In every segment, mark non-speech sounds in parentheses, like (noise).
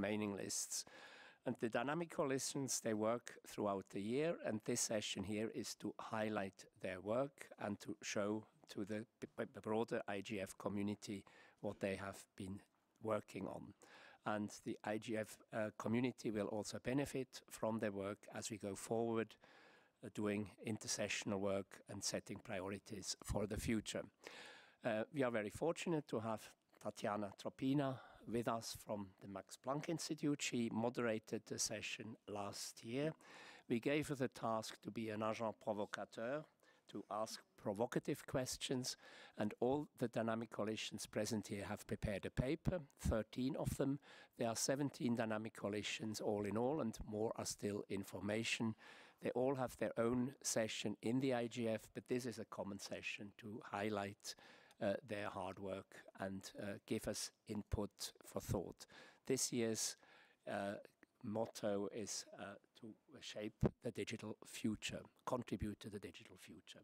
mailing lists. And the dynamic coalitions, they work throughout the year, and this session here is to highlight their work and to show to the broader IGF community what they have been working on. And the IGF uh, community will also benefit from their work as we go forward, uh, doing intersessional work and setting priorities for the future. Uh, we are very fortunate to have Tatiana Tropina with us from the Max Planck Institute. She moderated the session last year. We gave her the task to be an agent provocateur, to ask provocative questions, and all the dynamic coalitions present here have prepared a paper, 13 of them. There are 17 dynamic coalitions all in all, and more are still in formation. They all have their own session in the IGF, but this is a common session to highlight their hard work and uh, give us input for thought. This year's uh, motto is uh, to shape the digital future, contribute to the digital future.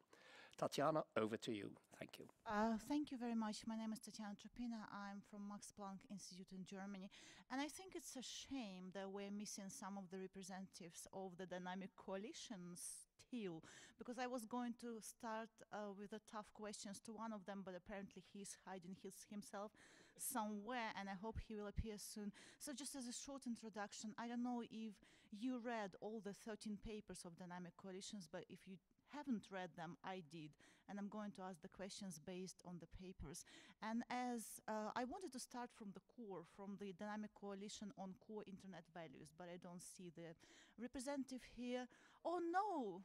Tatiana, over to you. Thank you. Uh, thank you very much. My name is Tatiana Tropina. I'm from Max Planck Institute in Germany. And I think it's a shame that we're missing some of the representatives of the dynamic coalitions still, because I was going to start uh, with the tough questions to one of them, but apparently he's hiding his, himself somewhere, and I hope he will appear soon. So just as a short introduction, I don't know if you read all the 13 papers of dynamic coalitions, but if you haven't read them, I did, and I'm going to ask the questions based on the papers. And as uh, I wanted to start from the core, from the Dynamic Coalition on Core Internet Values, but I don't see the representative here. Oh no!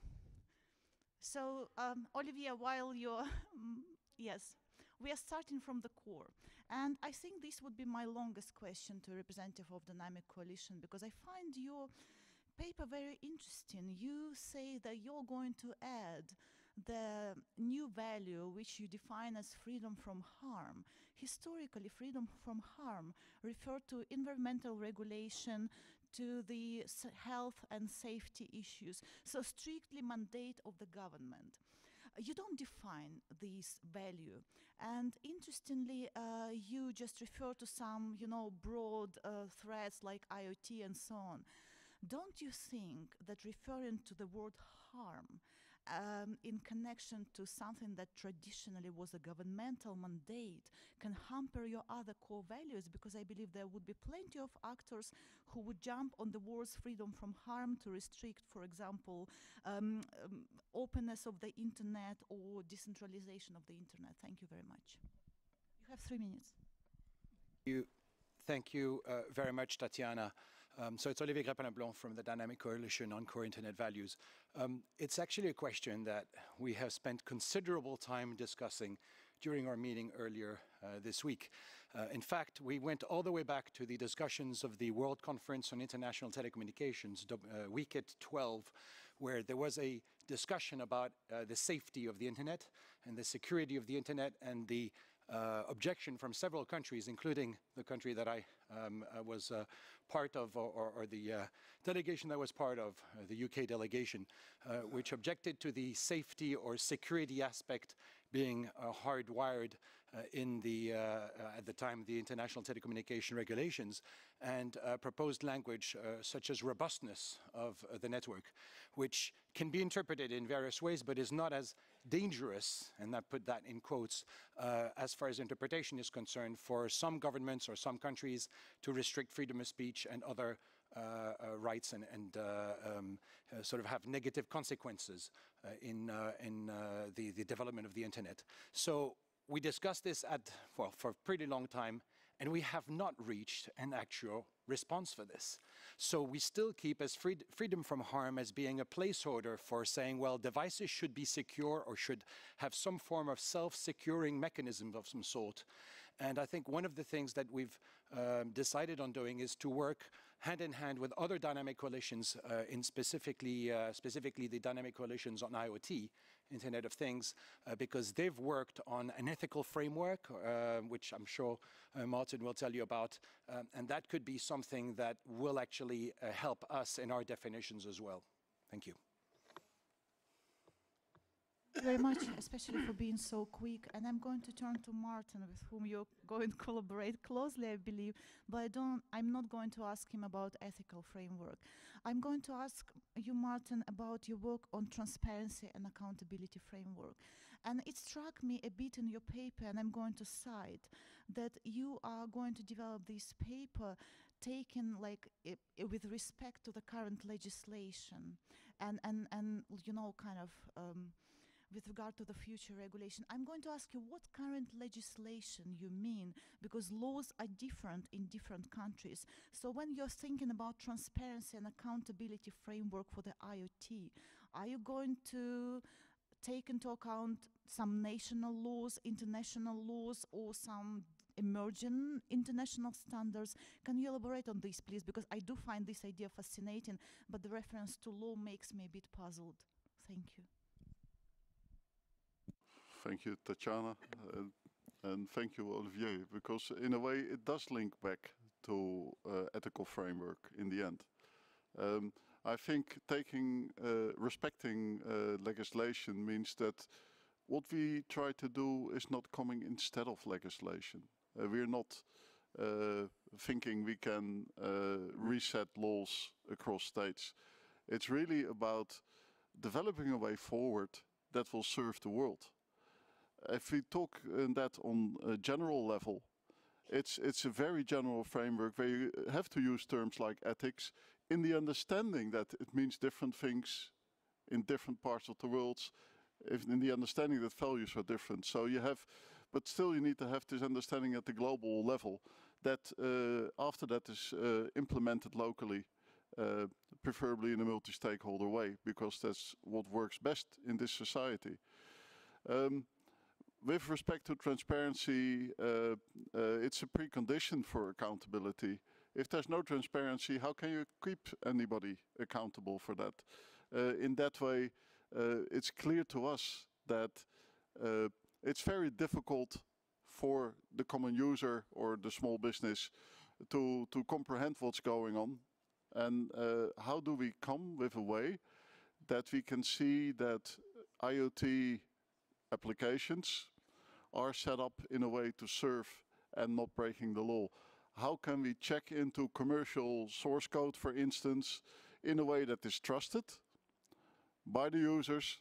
So, um, Olivia, while you're, (laughs) yes, we are starting from the core. And I think this would be my longest question to a representative of Dynamic Coalition, because I find your paper very interesting. You say that you're going to add the new value which you define as freedom from harm. Historically, freedom from harm referred to environmental regulation, to the health and safety issues, so strictly mandate of the government. You don't define this value, and interestingly, uh, you just refer to some, you know, broad uh, threats like IoT and so on. Don't you think that referring to the word harm um, in connection to something that traditionally was a governmental mandate can hamper your other core values? Because I believe there would be plenty of actors who would jump on the words freedom from harm to restrict, for example, um, um, openness of the internet or decentralization of the internet. Thank you very much. You have three minutes. You Thank you uh, very much, Tatiana. Um, so it's Olivier Crépin-Leblond from the Dynamic Coalition on Core Internet Values. Um, it's actually a question that we have spent considerable time discussing during our meeting earlier uh, this week. Uh, in fact, we went all the way back to the discussions of the World Conference on International Telecommunications, uh, WCIT 12, where there was a discussion about uh, the safety of the internet and the security of the internet and the uh, objection from several countries, including the country that I um, uh, was uh, part of, or, or the uh, delegation that was part of, uh, the UK delegation, uh, which objected to the safety or security aspect being hardwired in the, at the time, the international telecommunication regulations, and proposed language such as robustness of the network, which can be interpreted in various ways, but is not as dangerous, and I put that in quotes, as far as interpretation is concerned, for some governments or some countries to restrict freedom of speech and other uh, uh, rights and, and uh, um, uh, sort of have negative consequences uh, in, uh, in the, the development of the internet. So we discussed this at, well, for a pretty long time, and we have not reached an actual response for this. So we still keep as free, freedom from harm as being a placeholder for saying, well, devices should be secure or should have some form of self-securing mechanism of some sort. And I think one of the things that we've um, decided on doing is to work hand in hand with other dynamic coalitions, uh, in specifically, uh, specifically the dynamic coalitions on IoT, Internet of Things, uh, because they've worked on an ethical framework, uh, which I'm sure uh, Martin will tell you about, um, and that could be something that will actually uh, help us in our definitions as well. Thank you. very much, especially for being so quick. And I'm going to turn to Martin, with whom you're going to collaborate closely, I believe. But I don't. I'm not going to ask him about ethical framework. I'm going to ask you, Martin, about your work on transparency and accountability framework. And it struck me a bit in your paper, and I'm going to cite that you are going to develop this paper taken like i- i- with respect to the current legislation and and and you know kind of um, with regard to the future regulation i'm going to ask you what current legislation you mean because laws are different in different countries. So when you're thinking about transparency and accountability framework for the iot are you going to take into account some national laws international laws or some emerging international standards? Can you elaborate on this please? Because i do find this idea fascinating but the reference to law makes me a bit puzzled. Thank you Thank you, Tatjana, uh, and thank you, Olivier, because in a way it does link back to uh, ethical framework in the end. Um, I think taking, uh, respecting uh, legislation means that what we try to do is not coming instead of legislation. Uh, we're not uh, thinking we can uh, reset laws across states. It's really about developing a way forward that will serve the world if we talk uh, that on a general level, it's it's a very general framework where you have to use terms like ethics in the understanding that it means different things in different parts of the world, if in the understanding that values are different. So you have, but still you need to have this understanding at the global level that uh, after that is uh, implemented locally. Uh, preferably in a multi-stakeholder way, because that's what works best in this society. Um, with respect to transparency, uh, uh, it's a precondition for accountability. If there's no transparency, how can you keep anybody accountable for that? Uh, in that way, uh, it's clear to us that uh, it's very difficult for the common user or the small business to, to comprehend what's going on. And uh, how do we come with a way that we can see that IoT applications are set up in a way to serve and not breaking the law. How can we check into commercial source code, for instance, in a way that is trusted by the users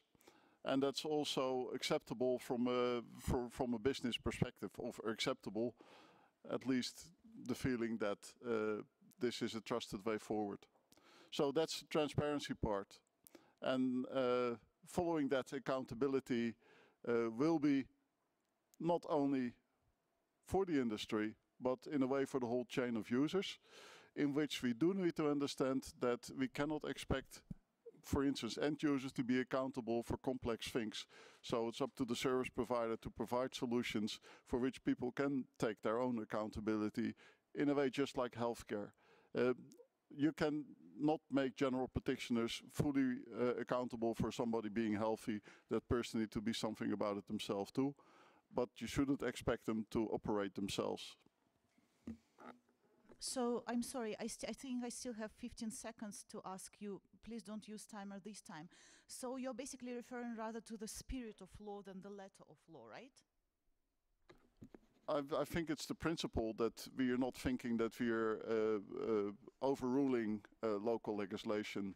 and that's also acceptable from a, for, from a business perspective, or acceptable, at least the feeling that uh, this is a trusted way forward. So that's the transparency part. And uh, following that accountability will be not only for the industry, but in a way for the whole chain of users, in which we do need to understand that we cannot expect, for instance, end users to be accountable for complex things. So it's up to the service provider to provide solutions for which people can take their own accountability in a way just like healthcare. Uh, you can not make general practitioners fully uh, accountable for somebody being healthy. That person need to be something about it themselves too. But you shouldn't expect them to operate themselves. So I'm sorry, I, I think I still have 15 seconds to ask you. Please don't use timer this time. So you're basically referring rather to the spirit of law than the letter of law, right? I, I think it's the principle that we are not thinking that we are uh, uh, overruling uh, local legislation.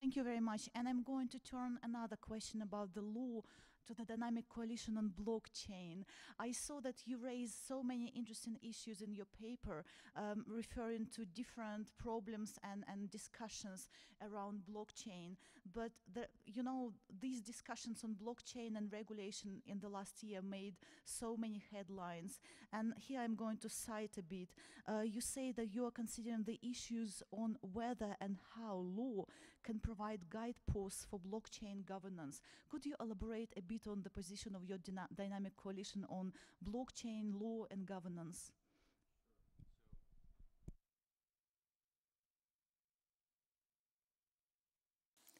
Thank you very much. And I'm going to turn another question about the law to the dynamic coalition on blockchain. I saw that you raised so many interesting issues in your paper, um, referring to different problems and, and discussions around blockchain. But the, you know, these discussions on blockchain and regulation in the last year made so many headlines. And here I'm going to cite a bit. Uh, you say that you are considering the issues on whether and how law can provide guideposts for blockchain governance. Could you elaborate a bit on the position of your dyna- dynamic coalition on blockchain law and governance?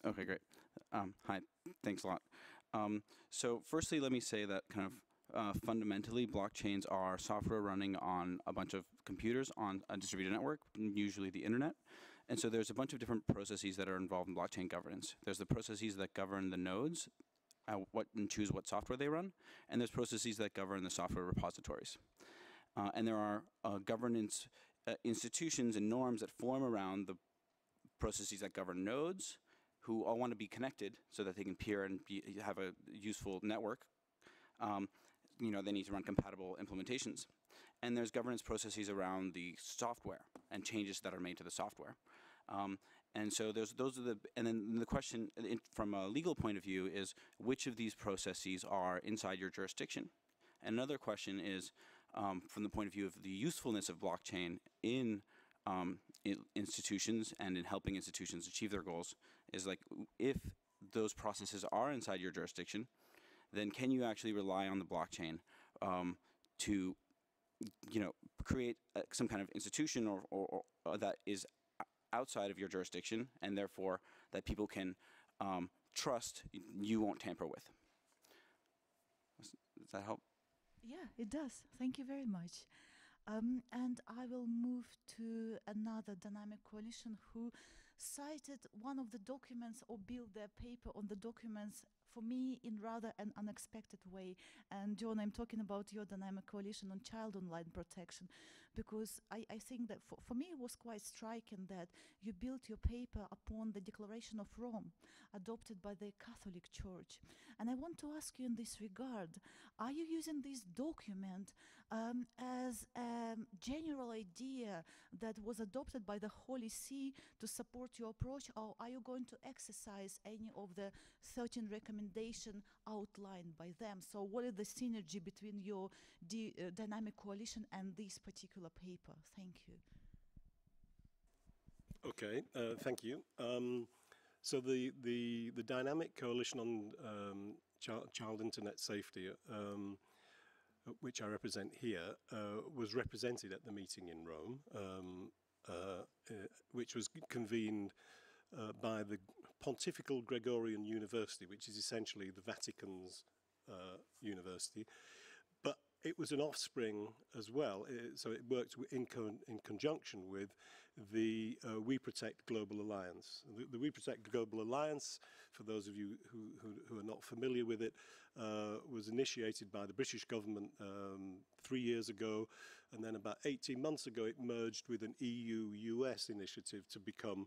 Okay, great. Um, hi, thanks a lot. Um, so, firstly, let me say that kind of uh, fundamentally, blockchains are software running on a bunch of computers on a distributed network, usually the internet. And so there's a bunch of different processes that are involved in blockchain governance. There's the processes that govern the nodes, uh, what and choose what software they run, and there's processes that govern the software repositories. Uh, and there are uh, governance uh, institutions and norms that form around the processes that govern nodes, who all want to be connected so that they can peer and be, have a useful network. Um, you know, they need to run compatible implementations. And there's governance processes around the software and changes that are made to the software. Um, and so there's those are the and then the question in, from a legal point of view is which of these processes are inside your jurisdiction. Another question is um, from the point of view of the usefulness of blockchain in, um, in institutions and in helping institutions achieve their goals is like if those processes are inside your jurisdiction, then can you actually rely on the blockchain um, to you know create uh, some kind of institution or, or, or, that is outside of your jurisdiction and therefore that people can um, trust you won't tamper with. Does that help? Yeah, it does. Thank you very much. Um, and I will move to another dynamic coalition who cited one of the documents or built their paper on the documents for me in rather an unexpected way. And John, I'm talking about your dynamic coalition on child online protection, because I, I think that for, for me it was quite striking that you built your paper upon the Declaration of Rome, adopted by the Catholic Church. And I want to ask you in this regard, are you using this document um, as a general idea that was adopted by the Holy See to support your approach, or are you going to exercise any of the 13 recommendations outlined by them? So, what is the synergy between your uh, dynamic coalition and this particular paper? Thank you. Okay, uh, thank you. Um, so the, the, the dynamic coalition on um, child, child internet safety um, which I represent here, uh, was represented at the meeting in Rome, um, uh, uh, which was convened uh, by the Pontifical Gregorian University, which is essentially the Vatican's uh, university. But it was an offspring as well, it, so it worked in, in conjunction with the uh, We Protect Global Alliance. The, the, We Protect Global Alliance, for those of you who, who, who are not familiar with it, uh, was initiated by the British government um, three years ago, and then about 18 months ago it merged with an EU-US initiative to become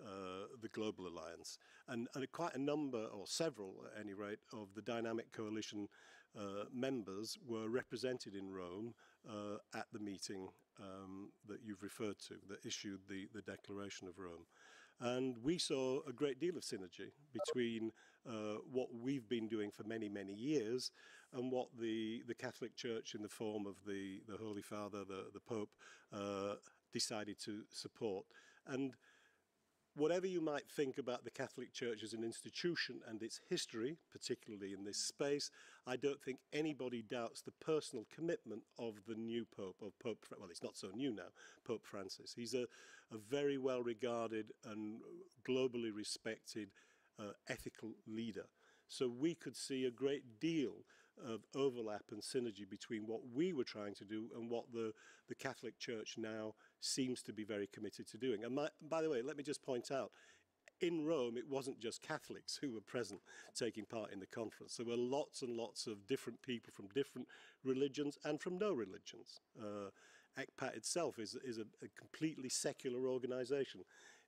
uh, the Global Alliance. And, and quite a number, or several at any rate, of the Dynamic Coalition uh, members were represented in Rome uh, at the meeting um, that you've referred to, that issued the, the Declaration of Rome. And we saw a great deal of synergy between uh, what we've been doing for many, many years and what the, the Catholic Church in the form of the, the Holy Father, the, the Pope, uh, decided to support. And whatever you might think about the Catholic Church as an institution and its history, particularly in this space, I don't think anybody doubts the personal commitment of the new Pope, of Pope, well, it's not so new now, Pope Francis. He's a, a very well regarded and globally respected uh, ethical leader. So we could see a great deal of overlap and synergy between what we were trying to do and what the, the Catholic Church now seems to be very committed to doing. And my, by the way, let me just point out, in Rome, it wasn't just Catholics who were present taking part in the conference. There were lots and lots of different people from different religions and from no religions. Uh, ECPAT itself is, is a, a completely secular organization.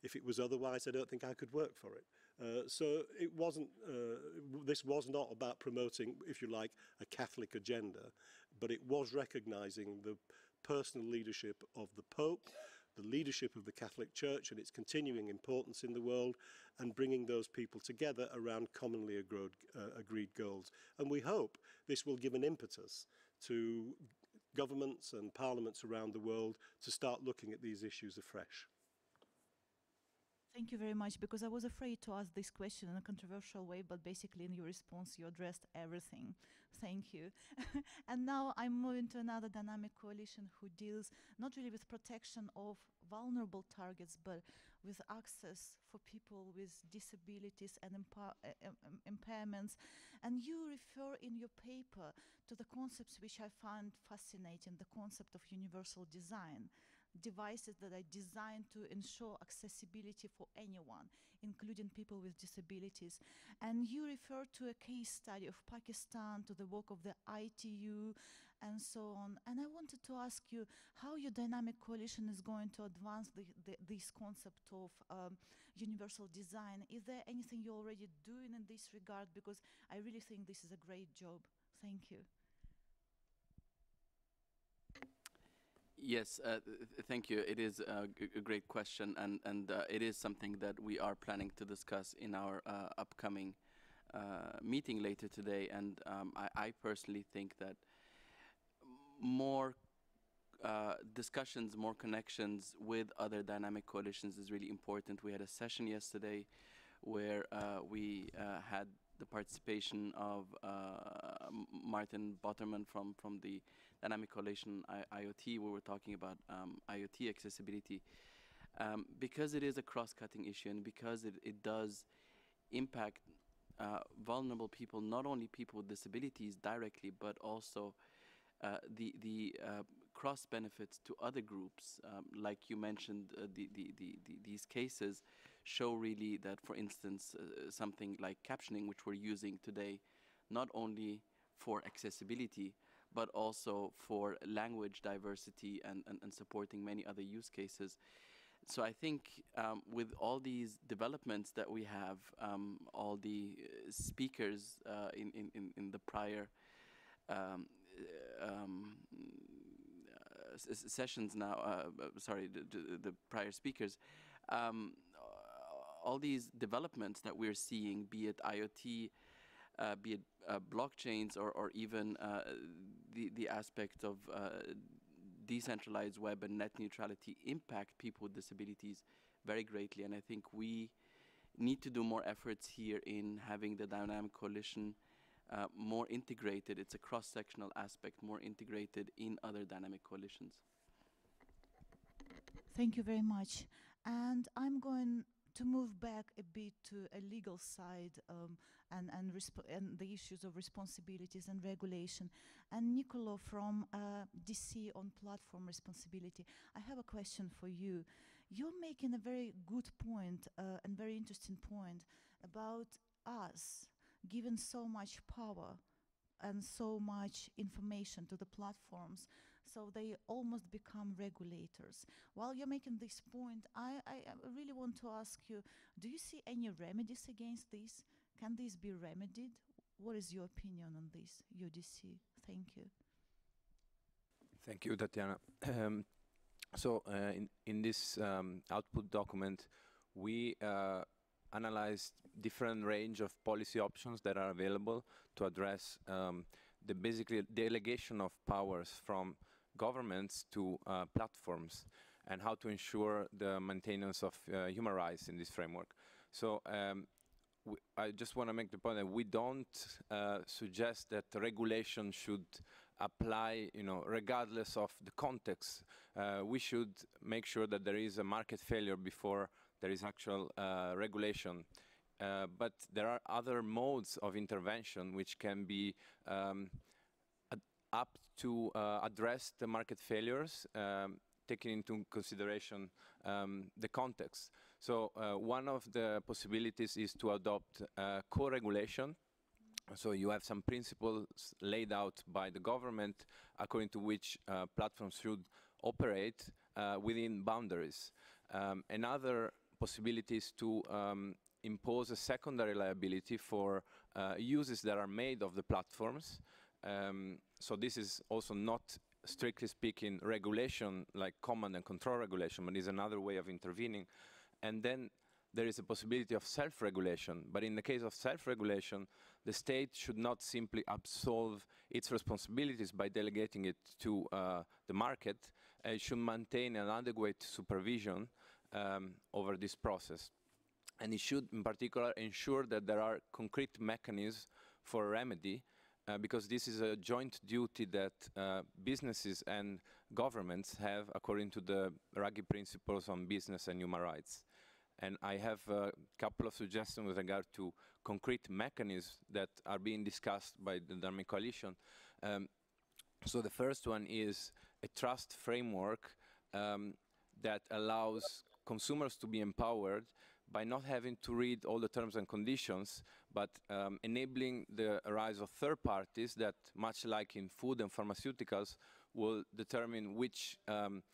If it was otherwise, I don't think I could work for it. Uh, so it wasn't, uh, this was not about promoting, if you like, a Catholic agenda, but it was recognizing the personal leadership of the Pope, the leadership of the Catholic Church and its continuing importance in the world, and bringing those people together around commonly agreed, uh, agreed goals. And we hope this will give an impetus to governments and parliaments around the world to start looking at these issues afresh. Thank you very much, because I was afraid to ask this question in a controversial way, but basically in your response you addressed everything. (laughs) Thank you. (laughs) and now I'm moving to another dynamic coalition who deals not really with protection of vulnerable targets, but with access for people with disabilities and uh, impairments. And you refer in your paper to the concepts which I find fascinating, the concept of universal design devices that are designed to ensure accessibility for anyone, including people with disabilities. And you refer to a case study of Pakistan, to the work of the ITU, and so on. And I wanted to ask you how your dynamic coalition is going to advance the, the, this concept of um, universal design. Is there anything you're already doing in this regard? Because I really think this is a great job. Thank you. Yes, uh, th thank you. It is a, a great question, and and uh, it is something that we are planning to discuss in our uh, upcoming uh, meeting later today. And um, I, I, personally think that more uh, discussions, more connections with other dynamic coalitions is really important. We had a session yesterday where uh, we had the participation of uh, Martin Botterman from, from the Dynamic Coalition I IoT, where we're talking about um, IoT accessibility. Um, because it is a cross-cutting issue and because it, it does impact uh, vulnerable people, not only people with disabilities directly, but also uh, the the uh, cross benefits to other groups, um, like you mentioned, uh, the, the, the, these cases show really that, for instance, something like captioning, which we're using today, not only for accessibility, but also for language diversity and, and, and supporting many other use cases. So I think um, with all these developments that we have, um, all the speakers uh, in, in, in the prior um, um, uh, sessions now, uh, uh, sorry, the, the, prior speakers, um, all these developments that we're seeing, be it IoT, uh, be it uh, blockchains, or, or even uh, the, the aspect of decentralized web and net neutrality impact people with disabilities very greatly. And I think we need to do more efforts here in having the dynamic coalition uh, more integrated. It's a cross-sectional aspect, more integrated in other dynamic coalitions. Thank you very much. And I'm going to move back a bit to a legal side um, and, and, and, the issues of responsibilities and regulation. And Nicolo from uh, DC on platform responsibility, I have a question for you. You're making a very good point uh, and very interesting point about us given so much power and so much information to the platforms so they almost become regulators. While you're making this point, I, I, really want to ask you, do you see any remedies against this? Can this be remedied? What is your opinion on this, UDC? Thank you. Thank you, Tatiana. Um, so uh, in, in this um, output document, we uh, analyzed different range of policy options that are available to address um, the basically delegation of powers from governments to uh, platforms and how to ensure the maintenance of uh, human rights in this framework. So um, I just want to make the point that we don't uh, suggest that regulation should apply, you know, regardless of the context. Uh, we should make sure that there is a market failure before there is actual uh, regulation. Uh, but there are other modes of intervention which can be um, up to uh, address the market failures, um, taking into consideration um, the context. So uh, one of the possibilities is to adopt uh, co-regulation. So you have some principles laid out by the government according to which uh, platforms should operate within boundaries. Um, another possibilities to um, impose a secondary liability for uh, uses that are made of the platforms. Um, so this is also not strictly speaking regulation like command and control regulation, but is another way of intervening. And then there is a possibility of self-regulation. But in the case of self-regulation, the state should not simply absolve its responsibilities by delegating it to uh, the market. It should maintain an adequate supervision um, over this process. And it should, in particular, ensure that there are concrete mechanisms for remedy, uh, because this is a joint duty that uh, businesses and governments have according to the Ruggie principles on business and human rights. And I have a couple of suggestions with regard to concrete mechanisms that are being discussed by the Dynamic Coalition. Um, so the first one is a trust framework um, that allows consumers to be empowered by not having to read all the terms and conditions, but um, enabling the rise of third parties that, much like in food and pharmaceuticals, will determine which um,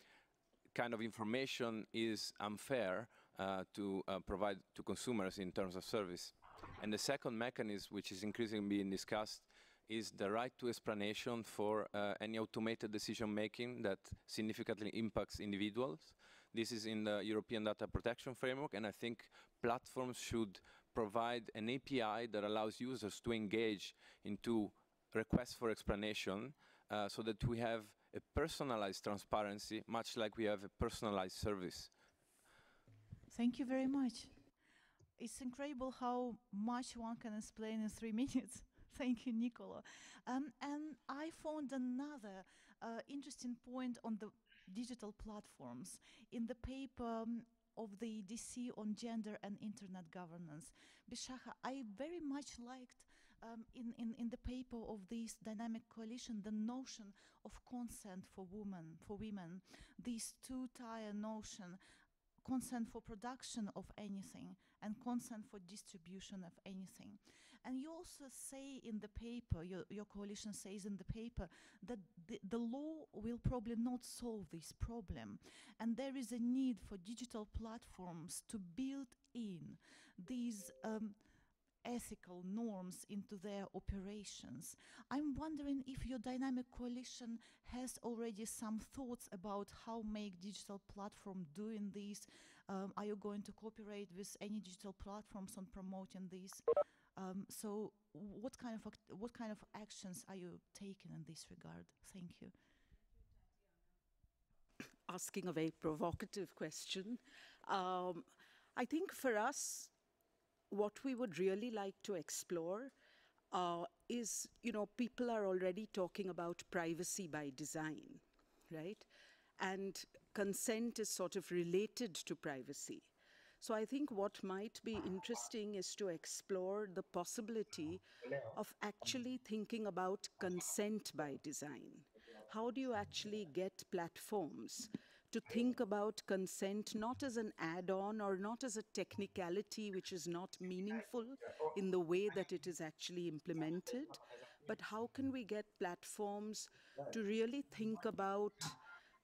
kind of information is unfair uh, to uh, provide to consumers in terms of service. And the second mechanism, which is increasingly being discussed, is the right to explanation for uh, any automated decision making that significantly impacts individuals. This is in the European Data Protection Framework, and I think platforms should provide an API that allows users to engage into requests for explanation uh, so that we have a personalized transparency, much like we have a personalized service. Thank you very much. It's incredible how much one can explain in three (laughs) minutes. Thank you, Nicola. Um, and I found another uh, interesting point on the digital platforms. In the paper um, of the DC on gender and internet governance, Bishakha, I very much liked um, in, in, in the paper of this dynamic coalition the notion of consent for women, for women, this two-tier notion, consent for production of anything and consent for distribution of anything. And you also say in the paper, your, your coalition says in the paper, that the, the law will probably not solve this problem. And there is a need for digital platforms to build in these um, ethical norms into their operations. I'm wondering if your dynamic coalition has already some thoughts about how make digital platform doing this. Um, are you going to cooperate with any digital platforms on promoting this? Um, so what kind of what kind of actions are you taking in this regard? Thank you. (coughs) Asking a very provocative question. Um, I think for us, what we would really like to explore uh, is, you know, people are already talking about privacy by design, right? And consent is sort of related to privacy. So I think what might be interesting is to explore the possibility of actually thinking about consent by design. How do you actually get platforms to think about consent not as an add-on or not as a technicality which is not meaningful in the way that it is actually implemented, but how can we get platforms to really think about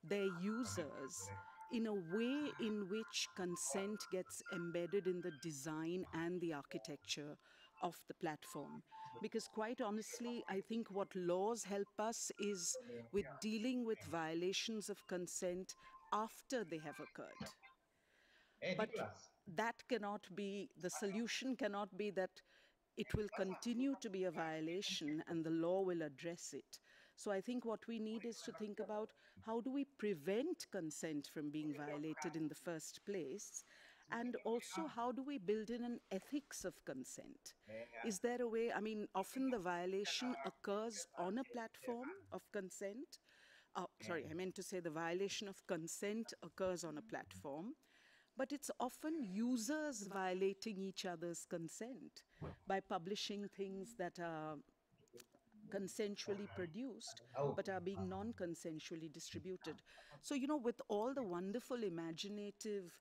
their users in a way in which consent gets embedded in the design and the architecture of the platform. Because quite honestly, I think what laws help us is with dealing with violations of consent after they have occurred. But that cannot be, the solution cannot be that it will continue to be a violation and the law will address it. So I think what we need is to think about how do we prevent consent from being violated in the first place? And also, how do we build in an ethics of consent? Is there a way? I mean, often the violation occurs on a platform of consent. Oh, sorry, I meant to say the violation of consent occurs on a platform but it's often users violating each other's consent by publishing things that are consensually uh-huh. produced, oh. but are being uh-huh. non consensually distributed. So, you know, with all the wonderful imaginative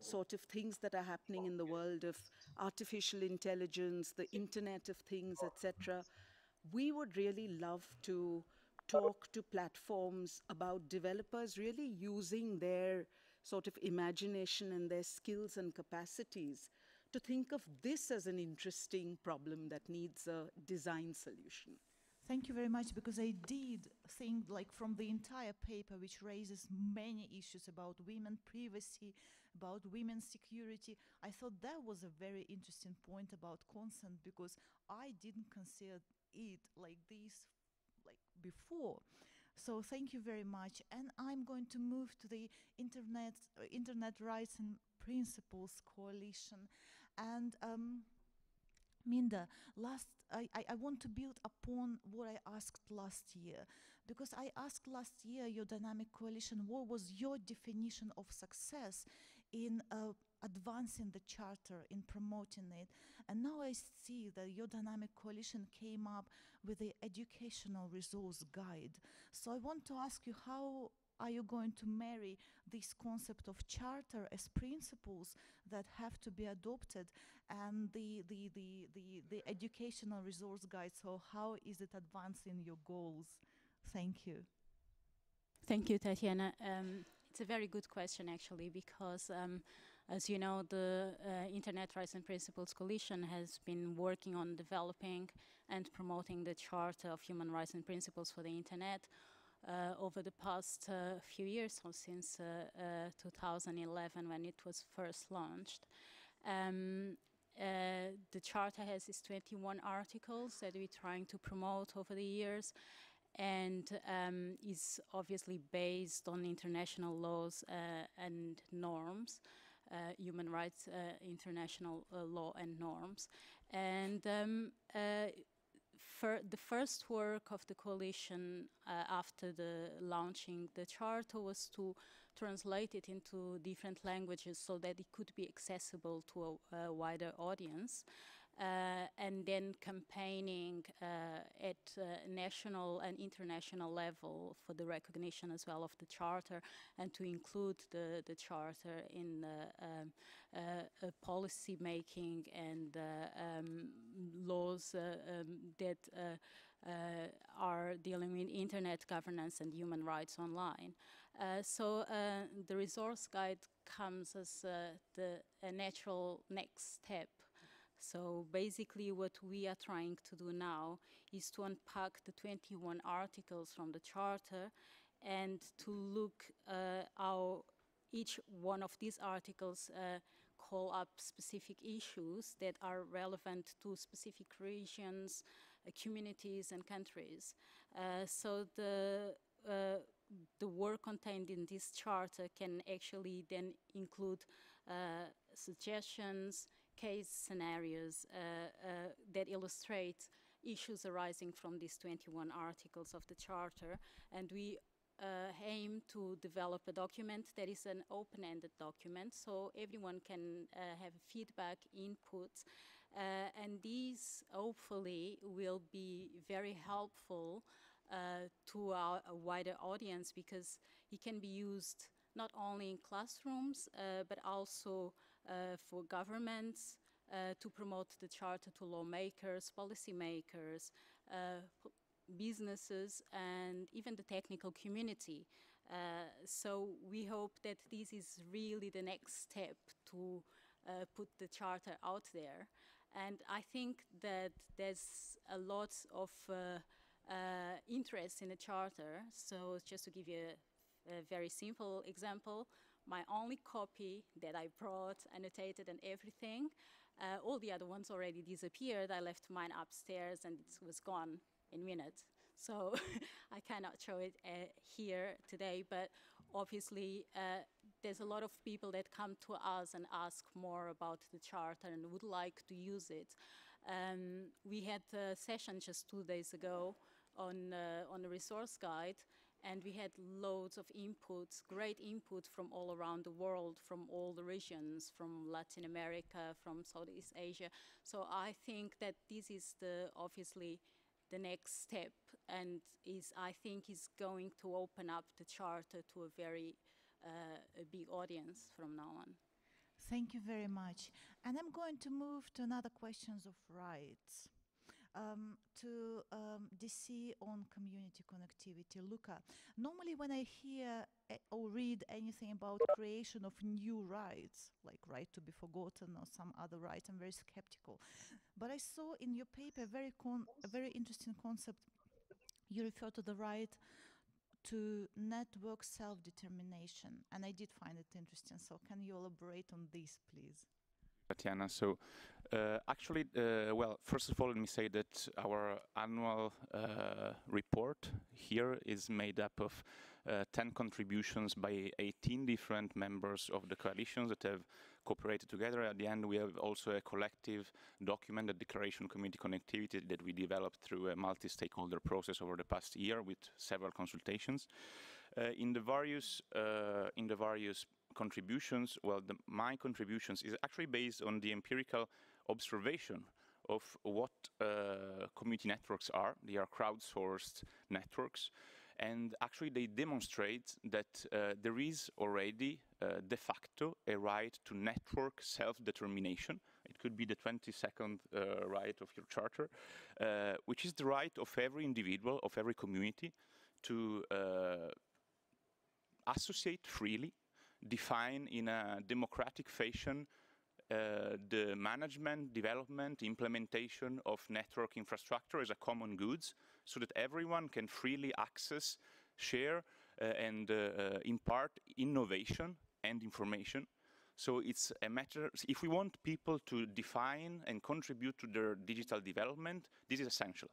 sort of things that are happening in the world of artificial intelligence, the Internet of Things, etc., we would really love to talk to platforms about developers really using their sort of imagination and their skills and capacities to think of this as an interesting problem that needs a design solution. Thank you very much because I did think like from the entire paper which raises many issues about women privacy, about women's security, I thought that was a very interesting point about consent because I didn't consider it like this like before. So thank you very much. And I'm going to move to the Internet, uh, Internet Rights and Principles Coalition. And um, Minda, last I, I, I, want to build upon what I asked last year because I asked last year your dynamic coalition what was your definition of success in uh, advancing the charter, in promoting it. And now I see that your dynamic coalition came up with the educational resource guide. So I want to ask you how are you going to marry this concept of charter as principles that have to be adopted and the, the, the, the, the educational resource guide? So how is it advancing your goals? Thank you. Thank you, Tatiana. Um, it's a very good question, actually, because um, as you know, the uh, Internet Rights and Principles Coalition has been working on developing and promoting the Charter of Human Rights and Principles for the Internet over the past uh, few years, since uh, uh, 2011 when it was first launched. Um, uh, the Charter has these 21 articles that we're trying to promote over the years and um, is obviously based on international laws and norms. Uh, human rights, uh, international uh, law and norms. And um, fir the first work of the coalition uh, after the launching the charter was to translate it into different languages so that it could be accessible to a, a wider audience. Uh, and then campaigning uh, at uh, national and international level for the recognition as well of the charter and to include the, the charter in um, policy making and um, laws um, that uh, are dealing with internet governance and human rights online. Uh, so uh, the resource guide comes as the natural next step so basically what we are trying to do now is to unpack the 21 articles from the Charter and to look uh, how each one of these articles uh, call up specific issues that are relevant to specific regions, uh, communities and countries. Uh, so the uh, the work contained in this charter can actually then include uh, suggestions, case scenarios uh, uh, that illustrate issues arising from these 21 articles of the Charter. And we uh, aim to develop a document that is an open-ended document so everyone can uh, have feedback, input, uh, and these hopefully will be very helpful uh, to our wider audience because it can be used not only in classrooms but also for governments uh, to promote the charter to lawmakers, policymakers, uh, businesses, and even the technical community. Uh, so we hope that this is really the next step to uh, put the charter out there. And I think that there's a lot of uh, interest in the charter. So just to give you a, a very simple example, my only copy that I brought, annotated and everything. Uh, all the other ones already disappeared. I left mine upstairs and it was gone in minutes. So (laughs) I cannot show it uh, here today, but obviously uh, there's a lot of people that come to us and ask more about the charter and would like to use it. Um, we had a session just two days ago on, uh, on the resource guide and we had loads of inputs, great input from all around the world, from all the regions, from Latin America, from Southeast Asia. So I think that this is the obviously the next step and is I think is going to open up the charter to a very uh, a big audience from now on. Thank you very much. And I'm going to move to another questions of rights um, to um, DC on community connectivity. Luca, normally when I hear or read anything about creation of new rights, like right to be forgotten or some other right, I'm very skeptical. But I saw in your paper very, a very interesting concept. You refer to the right to network self-determination, and I did find it interesting. So can you elaborate on this, please? Tatiana. So uh, actually, uh, well, first of all, let me say that our annual uh, report here is made up of uh, 10 contributions by 18 different members of the coalitions that have cooperated together. At the end, we have also a collective document, a declaration community connectivity that we developed through a multi-stakeholder process over the past year with several consultations. Uh, in the various uh, in the various contributions, well, the, my contributions is actually based on the empirical observation of what uh, community networks are. They are crowdsourced networks. And actually, they demonstrate that uh, there is already uh, de facto a right to network self-determination. It could be the 22nd uh, right of your charter, uh, which is the right of every individual, of every community, to uh, associate freely, define in a democratic fashion uh, the management, development, implementation of network infrastructure as a common goods so that everyone can freely access, share, uh, and uh, uh, impart innovation and information. So it's a matter, if we want people to define and contribute to their digital development, this is essential.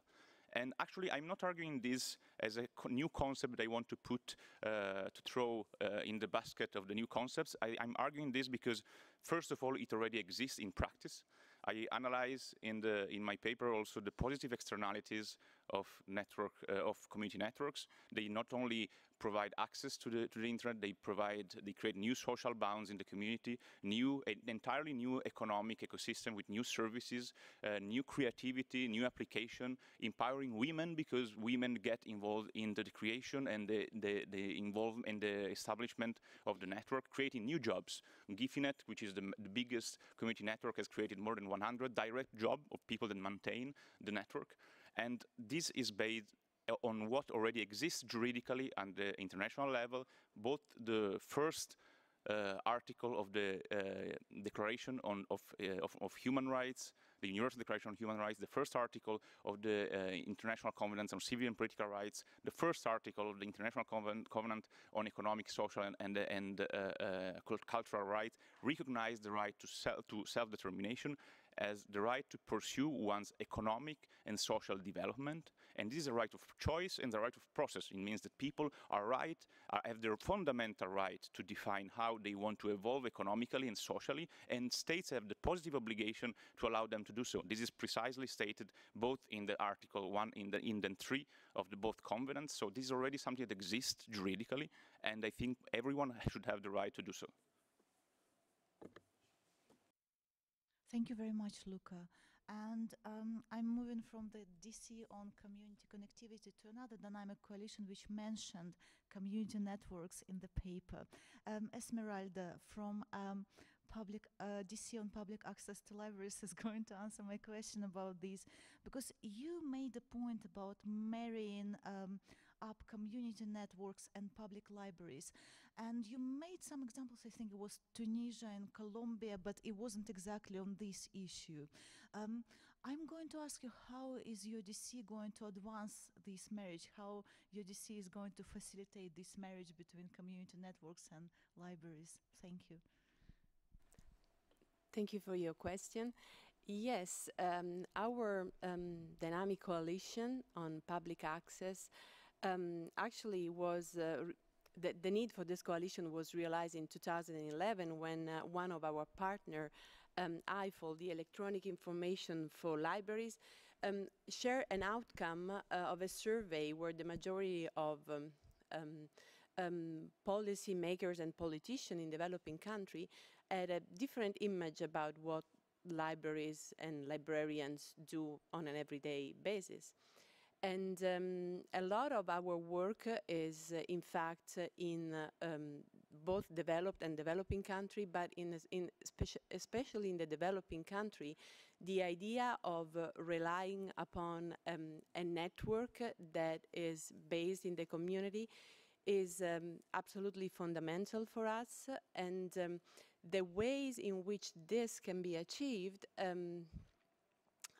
And actually, I'm not arguing this as a new concept I want to put, uh, to throw uh, in the basket of the new concepts. I, am arguing this because, first of all, it already exists in practice. I analyze in, the, in my paper also the positive externalities of network uh, of community networks. They not only provide access to the to the internet, they provide they create new social bonds in the community, new an entirely new economic ecosystem with new services, uh, new creativity, new application, empowering women because women get involved in the creation and the the, the involvement in the establishment of the network, creating new jobs. Guifi.net, which is the, the biggest community network, has created more than 100 direct job of people that maintain the network. And this is based uh, on what already exists juridically at the international level, both the first uh, article of the uh, Declaration on, of, uh, of, of, Human Rights, the Universal Declaration on Human Rights, the first article of the uh, International Covenant on Civil and Political Rights, the first article of the International Covenant, Covenant on Economic, Social, and, and, and uh, Cultural Rights recognize the right to, self, to self-determination as the right to pursue one's economic and social development. And this is a right of choice and the right of process. It means that people are right, uh, have their fundamental right to define how they want to evolve economically and socially, and states have the positive obligation to allow them to do so. This is precisely stated both in the Article 1 in the Indent 3 of the both covenants. So this is already something that exists juridically, and I think everyone (laughs) should have the right to do so. Thank you very much, Luca. And um, I'm moving from the DC on community connectivity to another dynamic coalition which mentioned community networks in the paper. Um, Esmeralda from um, public uh, DC on public access to libraries (laughs) is going to answer my question about this because you made a point about marrying um, up community networks and public libraries. And you made some examples, I think it was Tunisia and Colombia, but it wasn't exactly on this issue. Um, I'm going to ask you how is UDC going to advance this marriage? How UDC is going to facilitate this marriage between community networks and libraries? Thank you. Thank you for your question. Yes, um, our um, dynamic coalition on public access um, actually was uh, the, the, need for this coalition was realized in 2011 when uh, one of our partner, um, EIFL, the Electronic Information for Libraries, um, shared an outcome uh, of a survey where the majority of um, um, um policy makers and politicians in developing countries had a different image about what libraries and librarians do on an everyday basis. And um, a lot of our work is, uh, in fact, uh, in uh, um, both developed and developing country, but in, in especially in the developing country, the idea of uh, relying upon um, a network that is based in the community is um, absolutely fundamental for us. And um, the ways in which this can be achieved um,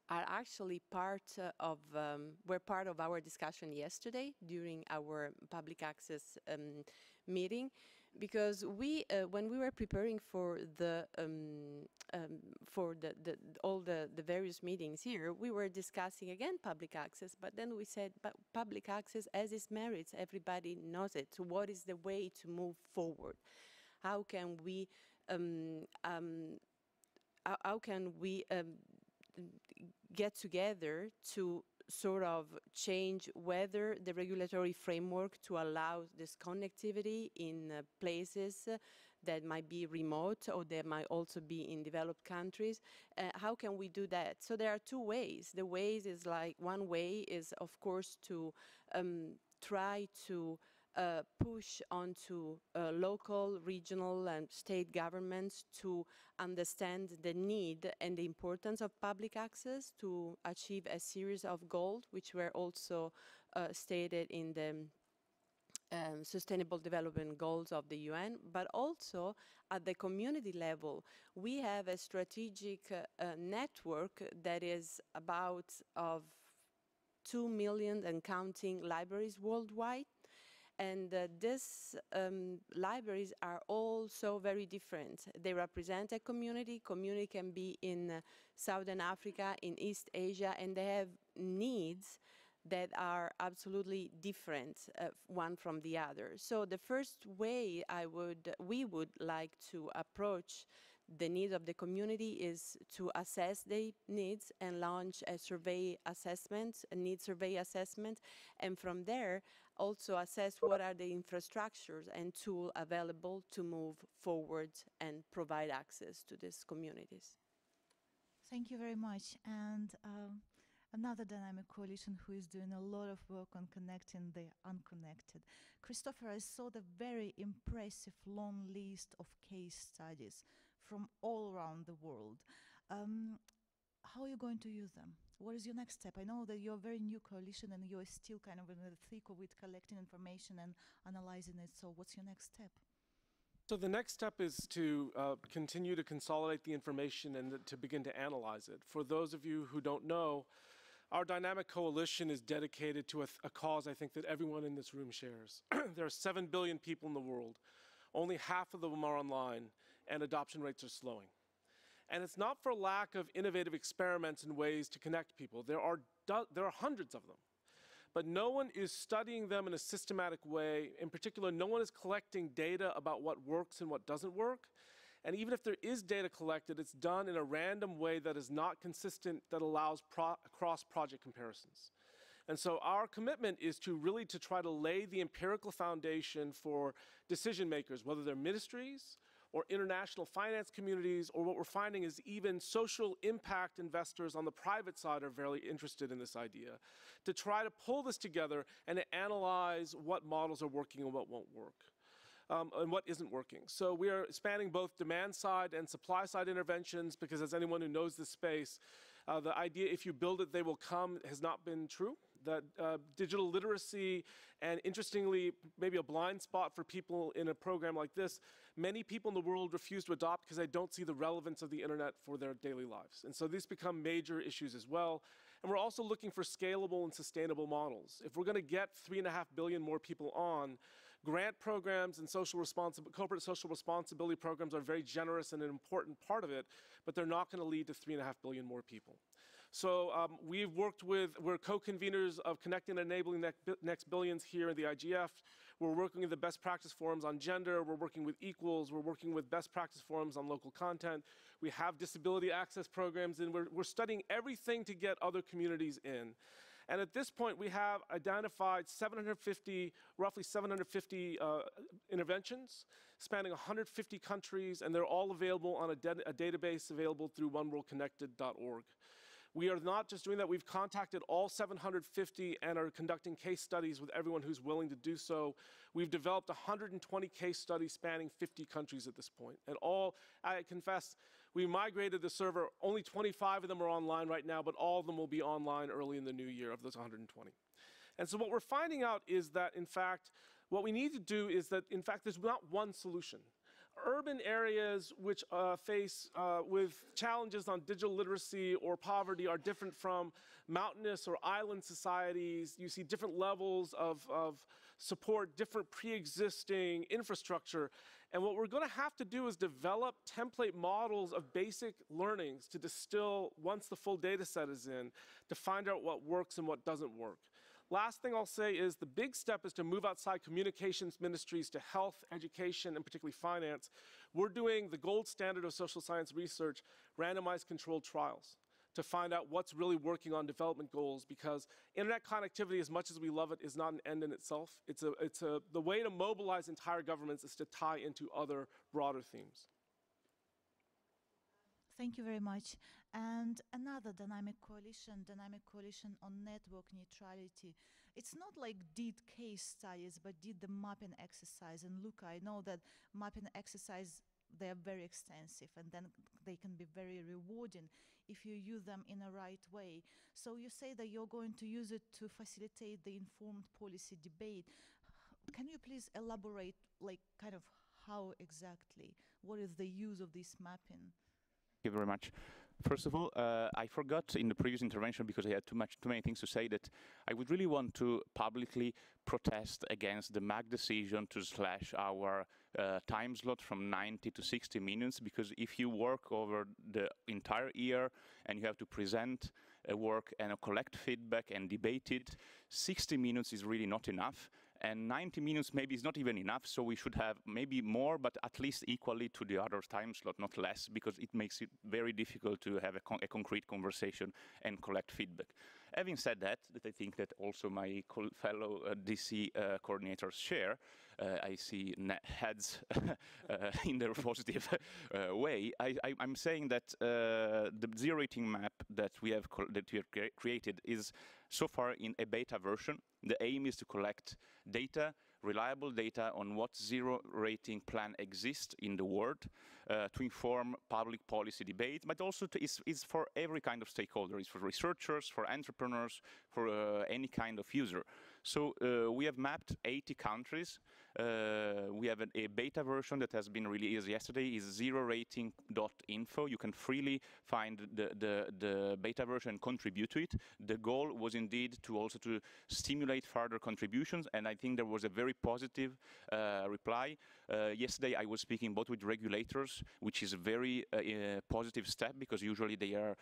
are actually part uh, of, um, were part of our discussion yesterday during our public access um, meeting because we, uh, when we were preparing for the um, um, for the, the, all the, the various meetings here, we were discussing again public access, but then we said, but public access has its merits. Everybody knows it. So what is the way to move forward? How can we um, um, how, can we um, get together to sort of change whether the regulatory framework to allow this connectivity in uh, places uh, that might be remote or that might also be in developed countries. Uh, how can we do that? So there are two ways. The ways is like one way is of course to um, try to uh, push onto uh, local, regional, and state governments to understand the need and the importance of public access to achieve a series of goals, which were also uh, stated in the um, Sustainable Development Goals of the UN, but also at the community level, we have a strategic uh, uh, network that is about of 2 million and counting libraries worldwide. And uh, these um, libraries are all so very different. They represent a community. Community can be in uh, Southern Africa, in East Asia, and they have needs that are absolutely different uh, one from the other. So the first way I would, we would like to approach the needs of the community is to assess the needs and launch a survey assessment, a need survey assessment, and from there also assess what are the infrastructures and tools available to move forward and provide access to these communities. Thank you very much. And um, another dynamic coalition who is doing a lot of work on connecting the unconnected. Christopher, I saw the very impressive long list of case studies from all around the world. Um, how are you going to use them? What is your next step? I know that you're a very new coalition and you're still kind of in the thick of it, collecting information and analyzing it. So, what's your next step? So the next step is to uh, continue to consolidate the information and to begin to analyze it. For those of you who don't know, our dynamic coalition is dedicated to a, a cause I think that everyone in this room shares. (clears throat) there are 7 billion people in the world. Only half of them are online, and adoption rates are slowing. And it's not for lack of innovative experiments and ways to connect people. There are, there are hundreds of them but no one is studying them in a systematic way. In particular, no one is collecting data about what works and what doesn't work. And even if there is data collected, it's done in a random way that is not consistent, that allows pro cross-project comparisons. And so our commitment is to really to try to lay the empirical foundation for decision makers, whether they're ministries, or international finance communities, or what we're finding is even social impact investors on the private side are very interested in this idea, to try to pull this together and to analyze what models are working and what won't work. Um, and what isn't working. So we are spanning both demand side and supply side interventions because as anyone who knows this space, uh, the idea if you build it, they will come has not been true that uh, digital literacy and interestingly, maybe a blind spot for people in a program like this, many people in the world refuse to adopt because they don't see the relevance of the internet for their daily lives. And so these become major issues as well. And we're also looking for scalable and sustainable models. If we're going to get three and a half billion more people on, grant programs and social corporate social responsibility programs are very generous and an important part of it, but they're not going to lead to three and a half billion more people. So um, we've worked with, we're co-conveners of Connecting and Enabling Next Billions here in the IGF. We're working with the best practice forums on gender. We're working with equals. We're working with best practice forums on local content. We have disability access programs, and we're, we're studying everything to get other communities in. And at this point, we have identified 750, roughly 750 uh, interventions spanning 150 countries, and they're all available on a, a database available through oneworldconnected.org. We are not just doing that, we've contacted all 750 and are conducting case studies with everyone who's willing to do so. We've developed 120 case studies spanning 50 countries at this point. And all, I confess, we migrated the server, only 25 of them are online right now, but all of them will be online early in the new year of those 120. And so what we're finding out is that, in fact, what we need to do is that, in fact, there's not one solution urban areas which uh, face uh, with challenges on digital literacy or poverty are different from mountainous or island societies. You see different levels of, of support, different pre-existing infrastructure. And what we're going to have to do is develop template models of basic learnings to distill once the full data set is in to find out what works and what doesn't work. Last thing I'll say is the big step is to move outside communications ministries to health, education, and particularly finance. We're doing the gold standard of social science research, randomized controlled trials to find out what's really working on development goals because internet connectivity, as much as we love it, is not an end in itself. It's a, it's a, the way to mobilize entire governments is to tie into other broader themes. Thank you very much. And another dynamic coalition, dynamic coalition on network neutrality. it's not like did case studies, but did the mapping exercise. And look, I know that mapping exercise they are very extensive and then they can be very rewarding if you use them in a right way. So you say that you're going to use it to facilitate the informed policy debate. Can you please elaborate, like, kind of how exactly? What is the use of this mapping? Thank you very much. First of all, uh, I forgot in the previous intervention because I had too much, too many things to say that I would really want to publicly protest against the MAG decision to slash our uh, time slot from 90 to 60 minutes because if you work over the entire year and you have to present a work and collect feedback and debate it, 60 minutes is really not enough and 90 minutes maybe is not even enough, so we should have maybe more, but at least equally to the other time slot, not less, because it makes it very difficult to have a, con a concrete conversation and collect feedback. Having said that, that I think that also my fellow uh, DC uh, coordinators share, uh, I see heads (laughs) uh, (laughs) in their (laughs) positive uh, way. I, am saying that the zero rating map that we have that we have cre created is so far in a beta version. The aim is to collect data reliable data on what zero rating plan exists in the world uh, to inform public policy debate, but also to, is, is for every kind of stakeholder. It's for researchers, for entrepreneurs, for uh, any kind of user. So uh, we have mapped 80 countries. Uh, we have an, a beta version that has been released yesterday is zerorating.info. You can freely find the, the, the beta version and contribute to it. The goal was indeed to also to stimulate further contributions, and I think there was a very positive uh, reply. Uh, yesterday I was speaking both with regulators, which is a very positive step because usually they are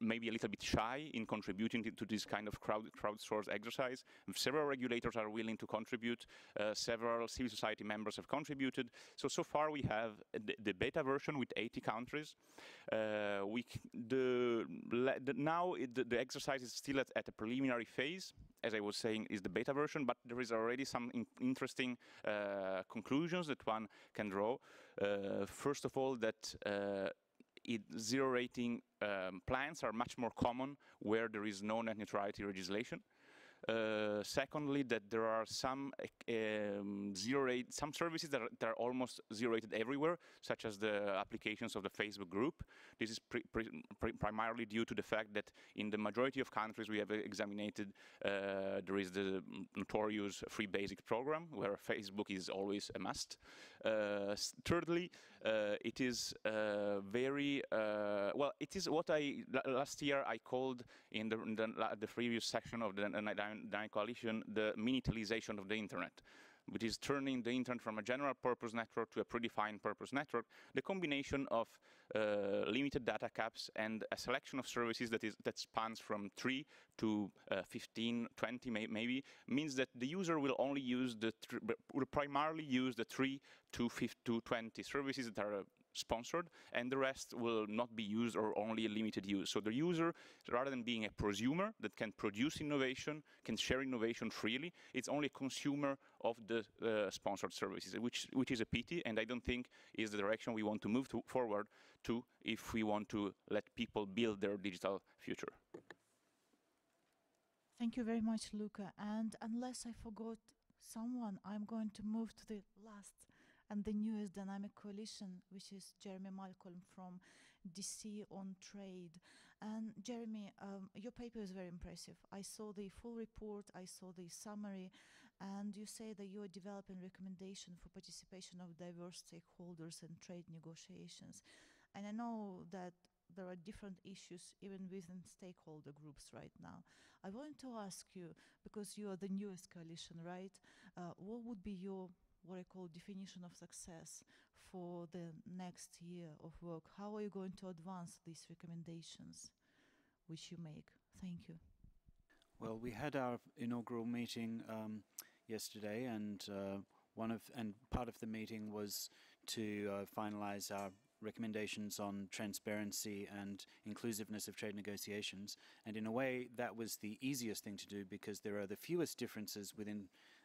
maybe a little bit shy in contributing to, to this kind of crowd, crowdsourced exercise. Several regulators are willing to contribute. Uh, several civil society members have contributed. So, so far we have the, the beta version with 80 countries. Uh, we the, the, now it, the, the, exercise is still at, at, a preliminary phase. As I was saying, is the beta version, but there is already some in interesting uh, conclusions that one can draw. Uh, first of all, that uh, it, zero rating um, plans are much more common where there is no net neutrality legislation. Uh, secondly, that there are some um, zero rate, some services that are, that are, almost zero rated everywhere, such as the applications of the Facebook group. This is primarily due to the fact that in the majority of countries we have examined, uh, there is the notorious free basic program where Facebook is always a must. Uh, thirdly, uh, it is uh, very well. It is what I last year I called in the, in the, the previous section of the Dynamic Coalition the minitelization of the internet which is turning the internet from a general purpose network to a predefined purpose network, the combination of uh, limited data caps and a selection of services that is that spans from 3 to uh, 15, 20 may, maybe, means that the user will only use the, will primarily use the 3 to, 50, to 20 services that are sponsored, and the rest will not be used or only a limited use. So the user, rather than being a prosumer that can produce innovation, can share innovation freely, it's only a consumer of the uh, sponsored services, which, which is a pity, and I don't think is the direction we want to move to forward to if we want to let people build their digital future. Thank you very much, Luca. And unless I forgot someone, I'm going to move to the last and the newest dynamic coalition, which is Jeremy Malcolm from DC on trade. And Jeremy, um, your paper is very impressive. I saw the full report, I saw the summary, and you say that you are developing recommendation for participation of diverse stakeholders in trade negotiations. And I know that there are different issues even within stakeholder groups right now. I want to ask you, because you are the newest coalition, right? Uh, what would be your what I call definition of success for the next year of work. How are you going to advance these recommendations which you make? Thank you. Well, we had our inaugural meeting um, yesterday, and uh, one of and part of the meeting was to uh, finalize our recommendations on transparency and inclusiveness of trade negotiations. And in a way, that was the easiest thing to do because there are the fewest differences within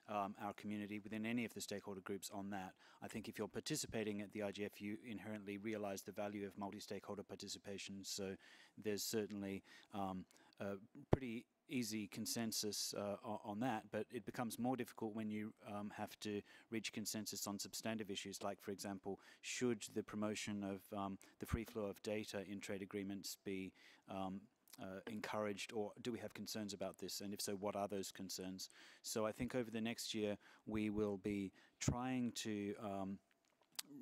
um, our community within any of the stakeholder groups on that. I think if you're participating at the IGF, you inherently realize the value of multi-stakeholder participation. So there's certainly um, a pretty easy consensus uh, on that, but it becomes more difficult when you um, have to reach consensus on substantive issues, like, for example, should the promotion of um, the free flow of data in trade agreements be um, uh, encouraged, or do we have concerns about this? And if so, what are those concerns? So I think over the next year, we will be trying to um,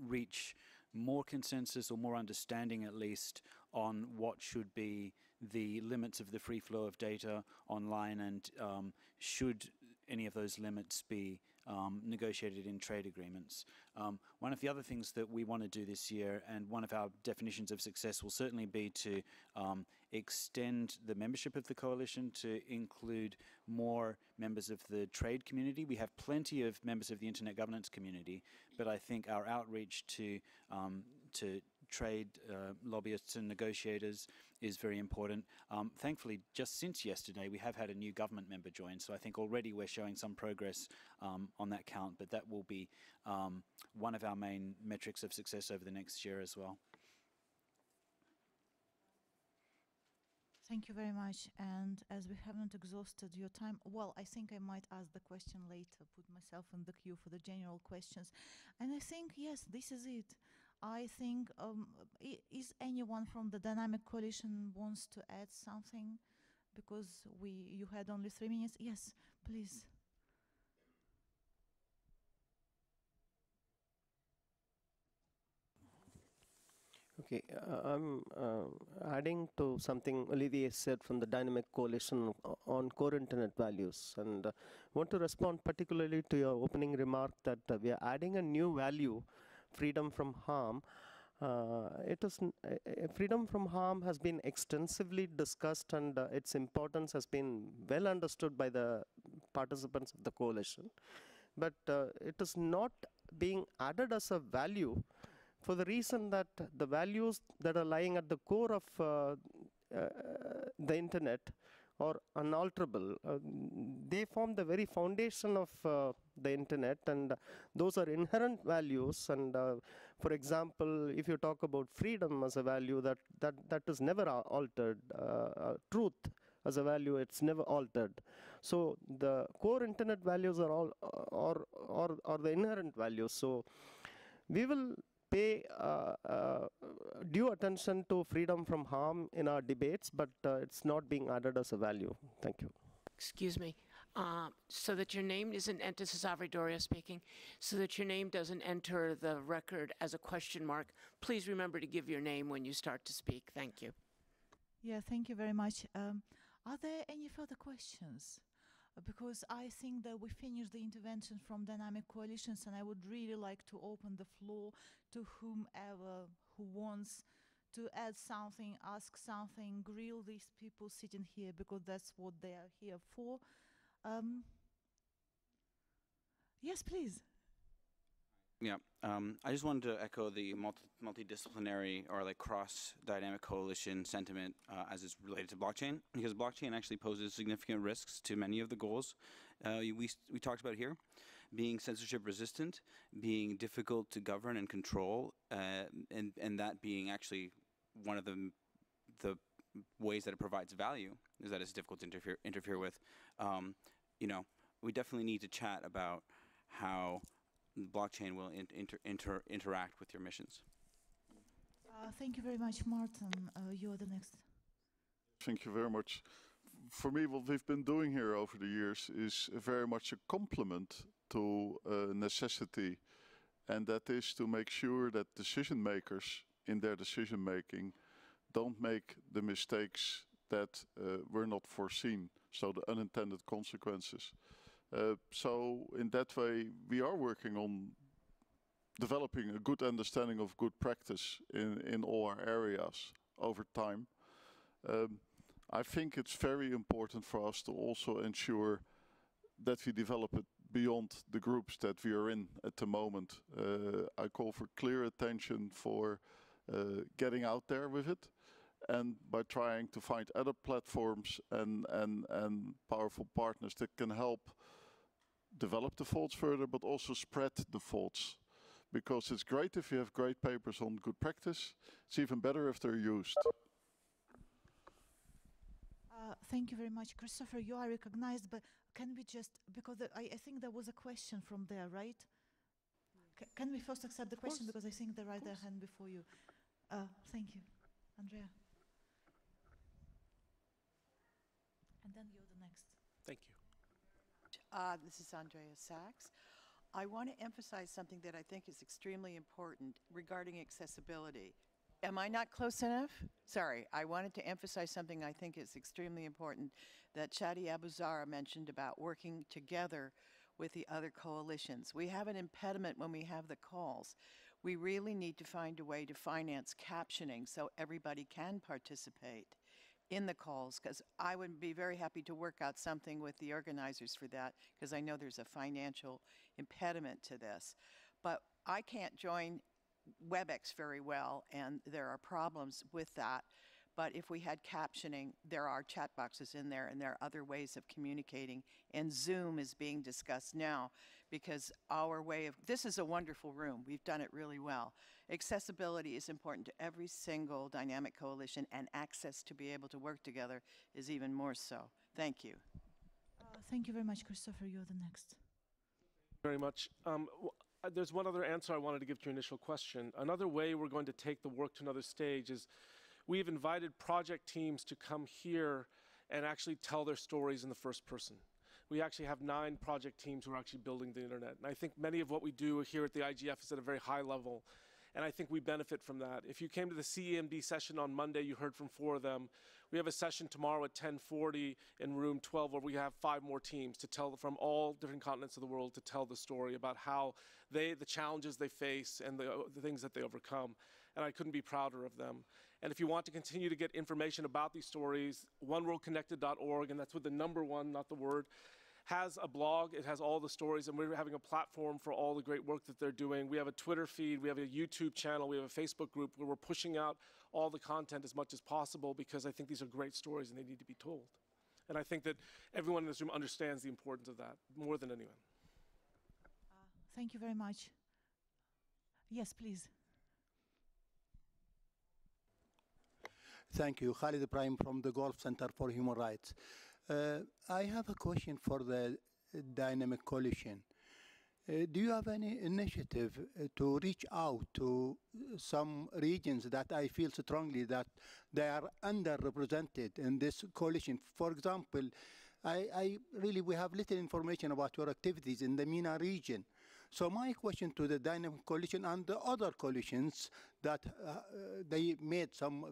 reach more consensus or more understanding, at least, on what should be the limits of the free flow of data online and um, should any of those limits be um, negotiated in trade agreements. Um, one of the other things that we want to do this year, and one of our definitions of success will certainly be to um, extend the membership of the coalition to include more members of the trade community. We have plenty of members of the internet governance community, but I think our outreach to um, to trade uh, lobbyists and negotiators is very important. Um, thankfully, just since yesterday, we have had a new government member join, so I think already we're showing some progress um, on that count, but that will be um, one of our main metrics of success over the next year as well. Thank you very much. And as we haven't exhausted your time, well, I think I might ask the question later, put myself in the queue for the general questions. And I think, yes, this is it. I think, um, is anyone from the Dynamic Coalition wants to add something? Because we, you had only three minutes. Yes, please. Okay, uh, I'm uh, adding to something Olivier said from the Dynamic Coalition on core internet values and uh, want to respond particularly to your opening remark that uh, we are adding a new value freedom from harm. Uh, it is uh, freedom from harm has been extensively discussed and its importance has been well understood by the participants of the coalition but it is not being added as a value for the reason that the values that are lying at the core of uh, uh, the internet are unalterable. Uh, they form the very foundation of the internet and those are inherent values. And uh, for example if you talk about freedom as a value that that that is never altered. Uh, uh, truth as a value it's never altered. So the core internet values are all or or or the inherent values. So we will pay uh, uh, due attention to freedom from harm in our debates, but uh, it's not being added as a value. Thank you. Excuse me. Uh, so that your name isn't entered, this is Doria speaking, so that your name doesn't enter the record as a question mark, please remember to give your name when you start to speak. Thank you. Yeah, thank you very much. Um, are there any further questions? Because I think that we finished the intervention from dynamic coalitions and I would really like to open the floor to whomever who wants to add something, ask something, grill these people sitting here because that's what they are here for. Um, yes, please. Yeah, um, I just wanted to echo the multi multidisciplinary or like cross dynamic coalition sentiment uh, as it's related to blockchain, because blockchain actually poses significant risks to many of the goals uh, we we talked about here, being censorship resistant, being difficult to govern and control, uh, and and that being actually one of the the ways that it provides value is that it's difficult to interfere interfere with. Um, you know, we definitely need to chat about how blockchain will inter, inter, interact with your missions. Uh, thank you very much, Martin. Uh, you're the next. Thank you very much. For me, what we've been doing here over the years is very much a complement to uh, necessity, and that is to make sure that decision makers in their decision making don't make the mistakes that uh, were not foreseen, so the unintended consequences. Uh, so in that way, we are working on developing a good understanding of good practice in, in all our areas over time. Um, I think it's very important for us to also ensure that we develop it beyond the groups that we are in at the moment. Uh, I call for clear attention for uh, getting out there with it and by trying to find other platforms and, and, and powerful partners that can help develop the faults further, but also spread the faults. Because it's great if you have great papers on good practice. It's even better if they're used. Uh, thank you very much, Christopher. You are recognized, but can we just because the, I, I think there was a question from there, right? C- can we first accept the question because I think they right their hand before you. Uh, thank you, Andrea. And then you're the next. Thank you. Uh, this is Andrea Saks. I want to emphasize something that I think is extremely important regarding accessibility. Am I not close enough? Sorry, I wanted to emphasize something I think is extremely important that Shadi Abou-Zahra mentioned about working together with the other coalitions. We have an impediment when we have the calls. We really need to find a way to finance captioning so everybody can participate in the calls because I would be very happy to work out something with the organizers for that because I know there's a financial impediment to this. But I can't join WebEx very well, and there are problems with that. But if we had captioning, there are chat boxes in there, and there are other ways of communicating. And Zoom is being discussed now because our way of this is a wonderful room. We've done it really well. Accessibility is important to every single dynamic coalition, and access to be able to work together is even more so. Thank you. Uh, thank you very much, Christopher. You're the next. very much. Um, uh, there's one other answer I wanted to give to your initial question. Another way we're going to take the work to another stage is we've invited project teams to come here and actually tell their stories in the first person. We actually have nine project teams who are actually building the internet. And I think many of what we do here at the IGF is at a very high level. And I think we benefit from that. If you came to the CENB session on Monday, you heard from four of them. We have a session tomorrow at 1040 in room 12 where we have five more teams to tell from all different continents of the world to tell the story about how they, the challenges they face and the, the things that they overcome. And I couldn't be prouder of them. And if you want to continue to get information about these stories, oneworldconnected.org, and that's with the number one, not the word, has a blog. It has all the stories, and we're having a platform for all the great work that they're doing. We have a Twitter feed, we have a YouTube channel, we have a Facebook group where we're pushing out all the content as much as possible because I think these are great stories and they need to be told. And I think that everyone in this room understands the importance of that more than anyone. Uh, thank you very much. Yes, please. Thank you. Khalid Ibrahim from the Gulf Center for Human Rights. Uh, I have a question for the Dynamic Coalition. Uh, do you have any initiative uh, to reach out to some regions that I feel strongly that they are underrepresented in this coalition? For example, I, I really we have little information about your activities in the MENA region. So my question to the Dynamic Coalition and the other coalitions that uh, they made some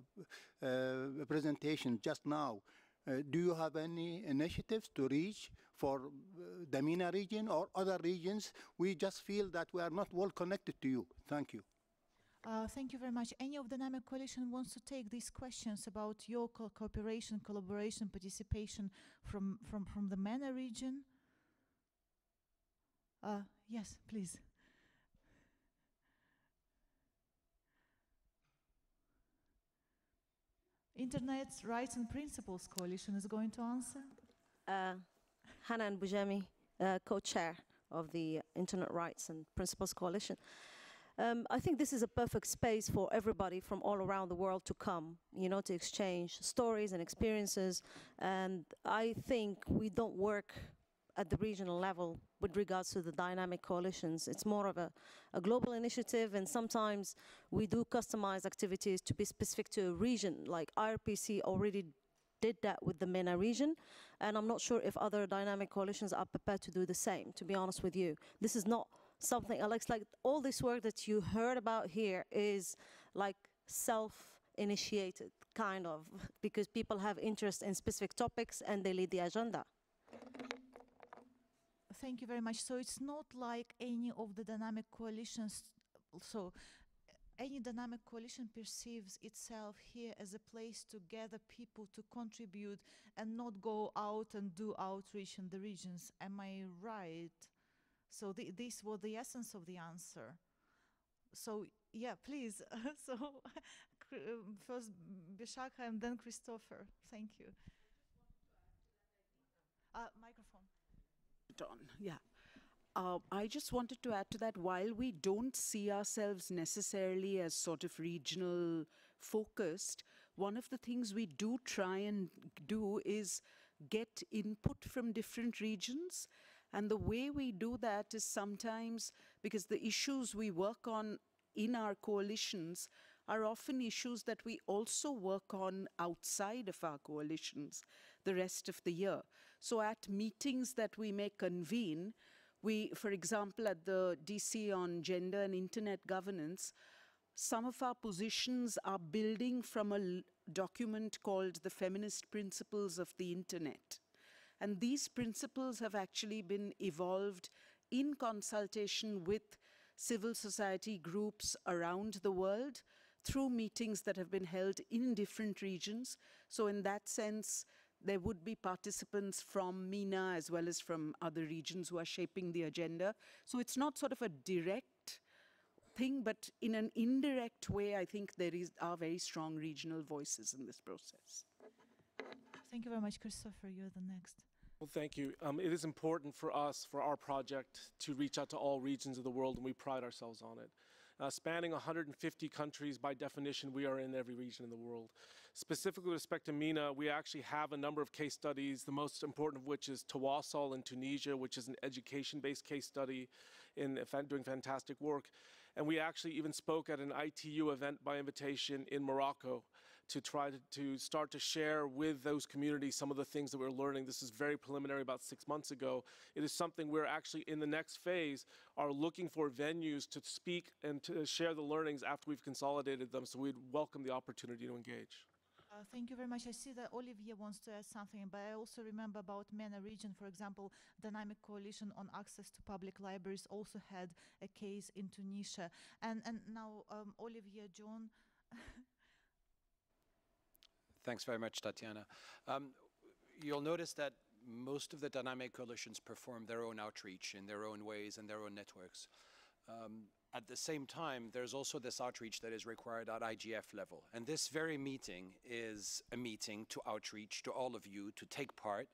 uh, presentation just now, uh, do you have any initiatives to reach for uh, the MENA region or other regions? We just feel that we are not well connected to you. Thank you. Uh, thank you very much. Any of the Dynamic Coalition wants to take these questions about your co- cooperation, collaboration, participation from, from, from the MENA region? Uh, yes, please. Internet Rights and Principles Coalition is going to answer. Uh, Hanan Boujemi, uh, co-chair of the Internet Rights and Principles Coalition. Um, I think this is a perfect space for everybody from all around the world to come, you know, to exchange stories and experiences. And I think we don't work at the regional level with regards to the dynamic coalitions. It's more of a, a global initiative, and sometimes we do customize activities to be specific to a region, like IRPC already did that with the MENA region, and I'm not sure if other dynamic coalitions are prepared to do the same, to be honest with you. This is not something, Alex, like all this work that you heard about here is like self-initiated, kind of, because people have interest in specific topics and they lead the agenda. Thank you very much. So it's not like any of the dynamic coalitions. So any dynamic coalition perceives itself here as a place to gather people to contribute and not go out and do outreach in the regions. Am I right? So th- this was the essence of the answer. So yeah, please. (laughs) so (laughs) first Bishakha and then Christopher. Thank you. Uh, microphone. On. Yeah. Uh, I just wanted to add to that while we don't see ourselves necessarily as sort of regional focused, one of the things we do try and do is get input from different regions. And the way we do that is sometimes because the issues we work on in our coalitions are often issues that we also work on outside of our coalitions the rest of the year. So at meetings that we may convene, we, for example, at the DC on gender and internet governance, some of our positions are building from a document called the Feminist Principles of the Internet. And these principles have actually been evolved in consultation with civil society groups around the world through meetings that have been held in different regions. So in that sense, there would be participants from MENA as well as from other regions who are shaping the agenda. So it's not sort of a direct thing, but in an indirect way, I think there is, are very strong regional voices in this process. Thank you very much, Christopher. You're the next. Well, thank you. Um, it is important for us, for our project, to reach out to all regions of the world, and we pride ourselves on it. Uh, spanning 150 countries, by definition, we are in every region in the world. Specifically with respect to MENA, we actually have a number of case studies, the most important of which is Tawassul in Tunisia, which is an education-based case study in doing fantastic work. And we actually even spoke at an ITU event by invitation in Morocco to try to, to, start to share with those communities some of the things that we're learning. This is very preliminary about six months ago. It is something we're actually in the next phase are looking for venues to speak and to share the learnings after we've consolidated them. So we'd welcome the opportunity to engage. Uh, thank you very much. I see that Olivier wants to add something, but I also remember about MENA region, for example, Dynamic Coalition on Access to Public Libraries also had a case in Tunisia. And, and now, um, Olivier, John. (laughs) Thanks very much, Tatiana. Um, you'll notice that most of the dynamic coalitions perform their own outreach in their own ways and their own networks. Um, at the same time, there's also this outreach that is required at IGF level. And this very meeting is a meeting to outreach to all of you to take part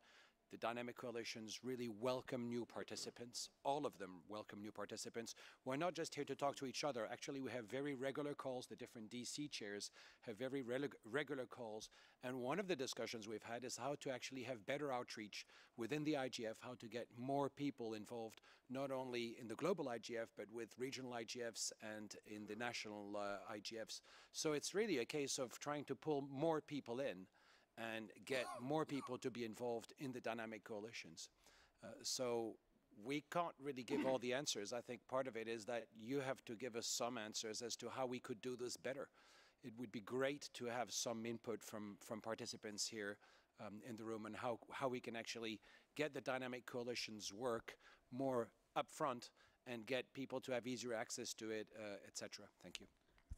the dynamic coalitions really welcome new participants. All of them welcome new participants. We're not just here to talk to each other. Actually, we have very regular calls. The different DC chairs have very regular calls. And one of the discussions we've had is how to actually have better outreach within the IGF, how to get more people involved, not only in the global IGF, but with regional IGFs and in the national uh, IGFs. So it's really a case of trying to pull more people in and get more people to be involved in the dynamic coalitions. Uh, so we can't really give all the answers. I think part of it is that you have to give us some answers as to how we could do this better. It would be great to have some input from, from participants here um, in the room and how, how we can actually get the dynamic coalitions work more upfront and get people to have easier access to it, uh, etc. Thank you.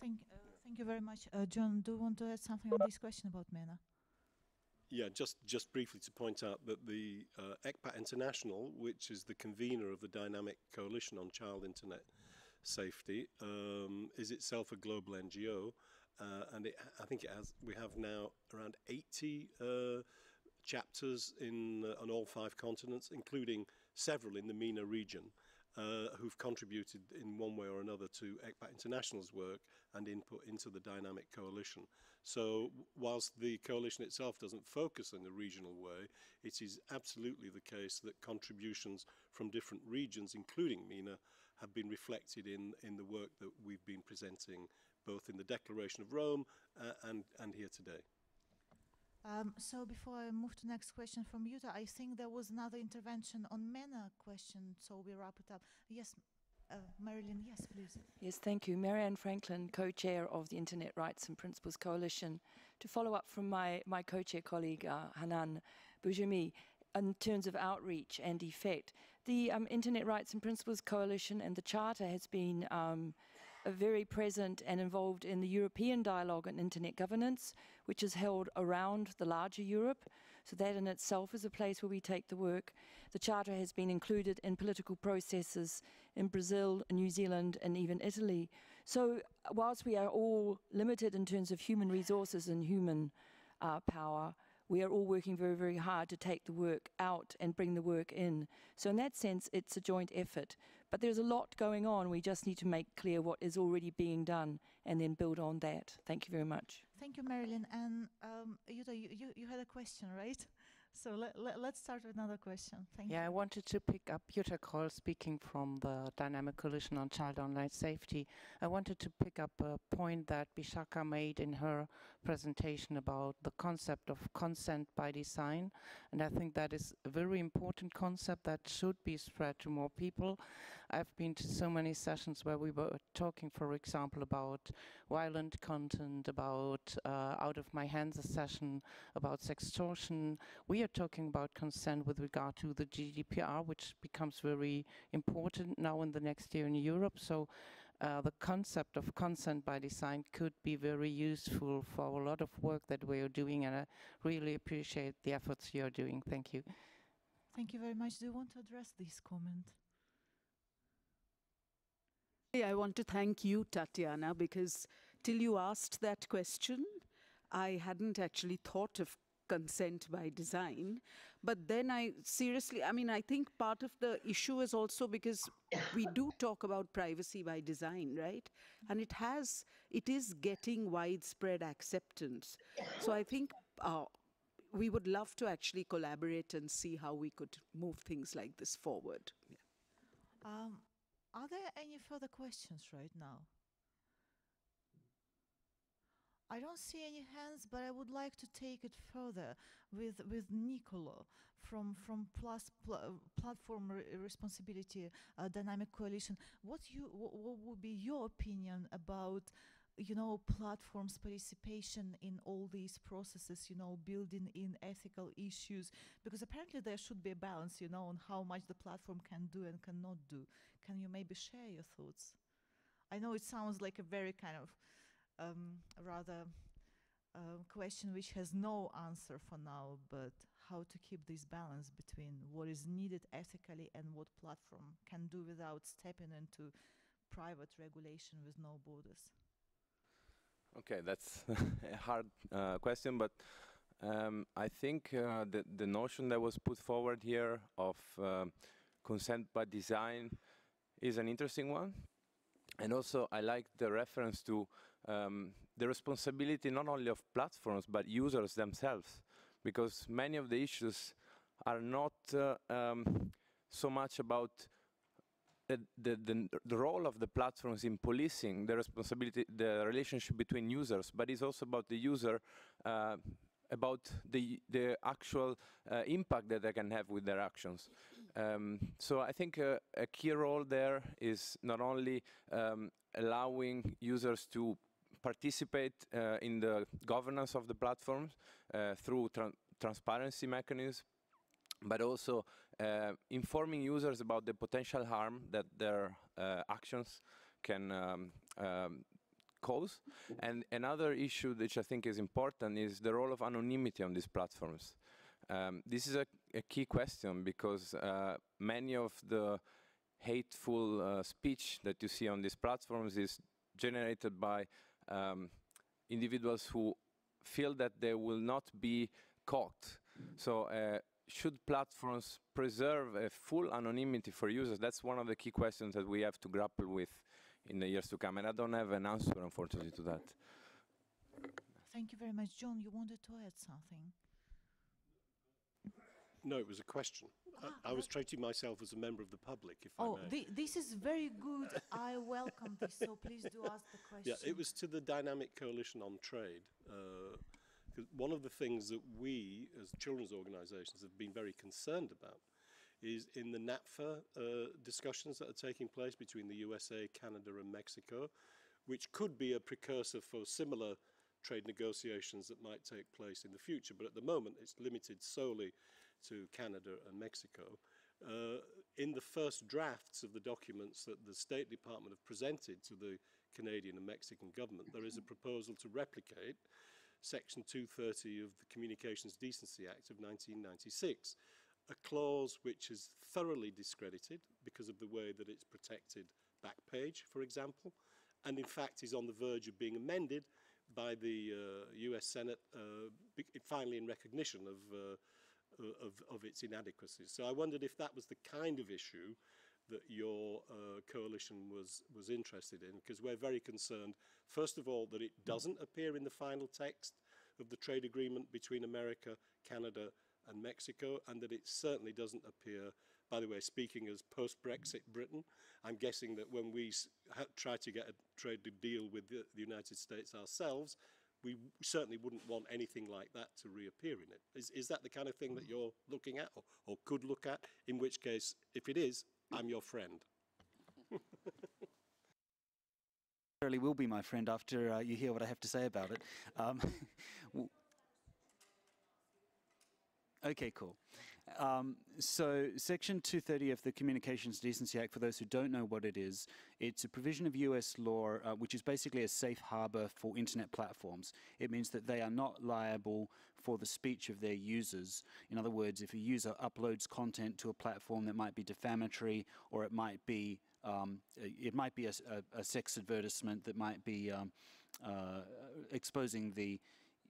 Thank, uh, thank you very much. Uh, John, do you want to add something on this question about MENA? Yeah, just, just briefly to point out that the uh, ECPAT International, which is the convener of the Dynamic Coalition on Child Internet Safety, um, is itself a global NGO, uh, and it, I think it has. We have now around 80 uh, chapters in uh, on all five continents, including several in the MENA region uh, who've contributed in one way or another to ECPAT International's work and input into the dynamic coalition. So whilst the coalition itself doesn't focus in a regional way, it is absolutely the case that contributions from different regions, including MENA, have been reflected in, in the work that we've been presenting both in the Declaration of Rome uh, and, and here today. Um, so before I move to next question from Jutta, I think there was another intervention on MENA question, so we wrap it up. Yes, uh, Marilyn, yes, please. Yes, thank you. Marianne Franklin, co-chair of the Internet Rights and Principles Coalition. To follow up from my, my co-chair colleague, uh, Hanan Boujemi, in terms of outreach and effect, the um, Internet Rights and Principles Coalition and the Charter has been um, very present and involved in the European dialogue on internet governance, which is held around the larger Europe. So that in itself is a place where we take the work. The Charter has been included in political processes in Brazil, New Zealand, and even Italy. So whilst we are all limited in terms of human resources and human uh, power, we are all working very, very hard to take the work out and bring the work in. So, in that sense, it's a joint effort. But there's a lot going on. We just need to make clear what is already being done and then build on that. Thank you very much. Thank you, Marilyn. And um, Jutta, you, you, you had a question, right? (laughs) So let, let, us start with another question. Thank you. yeah, you. I wanted to pick up Jutta Kroll speaking from the Dynamic Coalition on Child Online Safety. I wanted to pick up a point that Bishakha made in her presentation about the concept of consent by design. And I think that is a very important concept that should be spread to more people. I've been to so many sessions where we were talking, for example, about violent content, about uh, out of my hands a session about sextortion. We are talking about consent with regard to the GDPR, which becomes very important now in the next year in Europe. So uh, the concept of consent by design could be very useful for a lot of work that we are doing, and I really appreciate the efforts you are doing. Thank you. Thank you very much. Do you want to address this comment? I want to thank you, Tatiana, because till you asked that question, I hadn't actually thought of consent by design. But then I seriously, I mean, I think part of the issue is also because we do talk about privacy by design, right? And it has, it is getting widespread acceptance. So I think uh, we would love to actually collaborate and see how we could move things like this forward. Yeah. Um, are there any further questions right now? I don't see any hands, but I would like to take it further with with Nicolo from from Plus pl Platform Re Responsibility uh, Dynamic Coalition. What you what would be your opinion about you know, platforms' participation in all these processes, you know, building in ethical issues, because apparently there should be a balance, you know, on how much the platform can do and cannot do. Can you maybe share your thoughts? I know it sounds like a very kind of um, rather uh, question which has no answer for now, but how to keep this balance between what is needed ethically and what platform can do without stepping into private regulation with no borders. Okay, that's (laughs) a hard uh, question, but um, I think uh, the, the notion that was put forward here of uh, consent by design is an interesting one. And also, I like the reference to um, the responsibility not only of platforms, but users themselves, because many of the issues are not uh, um, so much about the, the, the, role of the platforms in policing the responsibility, the relationship between users, but it's also about the user, uh, about the, the actual uh, impact that they can have with their actions. Um, so I think uh, a key role there is not only um, allowing users to participate uh, in the governance of the platforms uh, through tra transparency mechanisms, but also uh, informing users about the potential harm that their actions can um, um, cause. And another issue which I think is important is the role of anonymity on these platforms. Um, this is a, a, key question because uh, many of the hateful uh, speech that you see on these platforms is generated by um, individuals who feel that they will not be caught. So uh, should platforms preserve a full anonymity for users? That's one of the key questions that we have to grapple with in the years to come. And I don't have an answer, unfortunately, to that. Thank you very much. John, you wanted to add something? No, it was a question. Ah, I, I, was treating myself as a member of the public, if oh, I may. this is very good. I welcome this, so please do ask the question. (laughs) Yeah, it was to the Dynamic Coalition on Trade. Uh, one of the things that we, as children's organisations, have been very concerned about is in the NAFTA uh, discussions that are taking place between the USA, Canada and Mexico, which could be a precursor for similar trade negotiations that might take place in the future. But at the moment, it's limited solely to Canada and Mexico. Uh, in the first drafts of the documents that the State Department have presented to the Canadian and Mexican government, there is a proposal to replicate Section 230 of the Communications Decency Act of 1996, a clause which is thoroughly discredited because of the way that it's protected back page, for example, and in fact is on the verge of being amended by the uh, US Senate, uh, finally in recognition of, uh, of, of, its inadequacies. So I wondered if that was the kind of issue that your uh, coalition was, was interested in, because we're very concerned, first of all, that it doesn't appear in the final text of the trade agreement between America, Canada, and Mexico, and that it certainly doesn't appear, by the way, speaking as post-Brexit Britain, I'm guessing that when we try to get a trade deal with the, the United States ourselves, we certainly wouldn't want anything like that to reappear in it. Is, is that the kind of thing that you're looking at or, or could look at? In which case, if it is, I'm your friend. (laughs) Really will be my friend after uh, you hear what I have to say about it. Um, (laughs) okay, cool. Um, so, Section 230 of the Communications Decency Act, for those who don't know what it is, it's a provision of US law uh, which is basically a safe harbor for internet platforms. It means that they are not liable for the speech of their users. In other words, if a user uploads content to a platform that might be defamatory or it might be um, it might be a, a, a, sex advertisement that might be um, uh, exposing the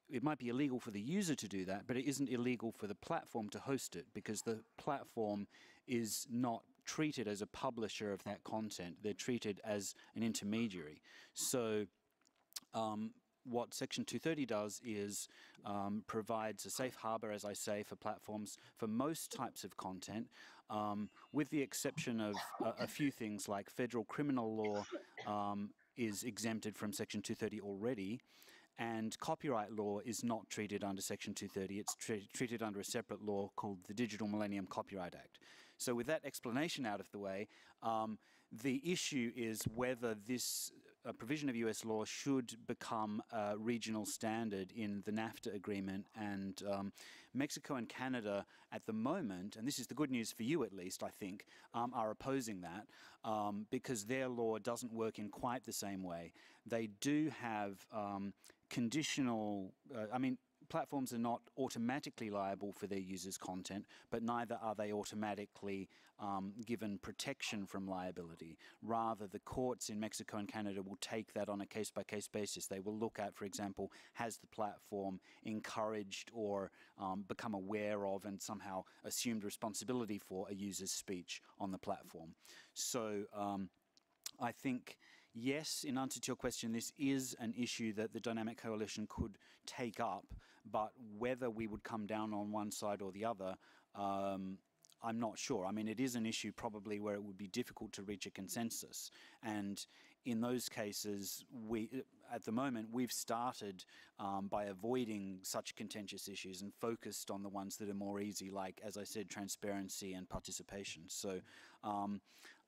it might be illegal for the user to do that, but it isn't illegal for the platform to host it because the platform is not treated as a publisher of that content. They're treated as an intermediary. So um, what Section 230 does is um, provides a safe harbor, as I say, for platforms for most types of content, um, with the exception of a, a, few things like federal criminal law um, is exempted from Section 230 already and copyright law is not treated under Section 230. It's treated under a separate law called the Digital Millennium Copyright Act. So with that explanation out of the way, um, the issue is whether this uh, provision of US law should become a regional standard in the NAFTA agreement. And um, Mexico and Canada at the moment, and this is the good news for you at least, I think, um, are opposing that um, because their law doesn't work in quite the same way. They do have um, conditional, uh, I mean, platforms are not automatically liable for their users' content, but neither are they automatically um, given protection from liability. Rather, the courts in Mexico and Canada will take that on a case by case basis. They will look at, for example, has the platform encouraged or um, become aware of and somehow assumed responsibility for a user's speech on the platform. So um, I think yes, in answer to your question, this is an issue that the Dynamic Coalition could take up, but whether we would come down on one side or the other, um, I'm not sure. I mean, it is an issue probably where it would be difficult to reach a consensus. And in those cases, we, at the moment, we've started um, by avoiding such contentious issues and focused on the ones that are more easy, like, as I said, transparency and participation. So um,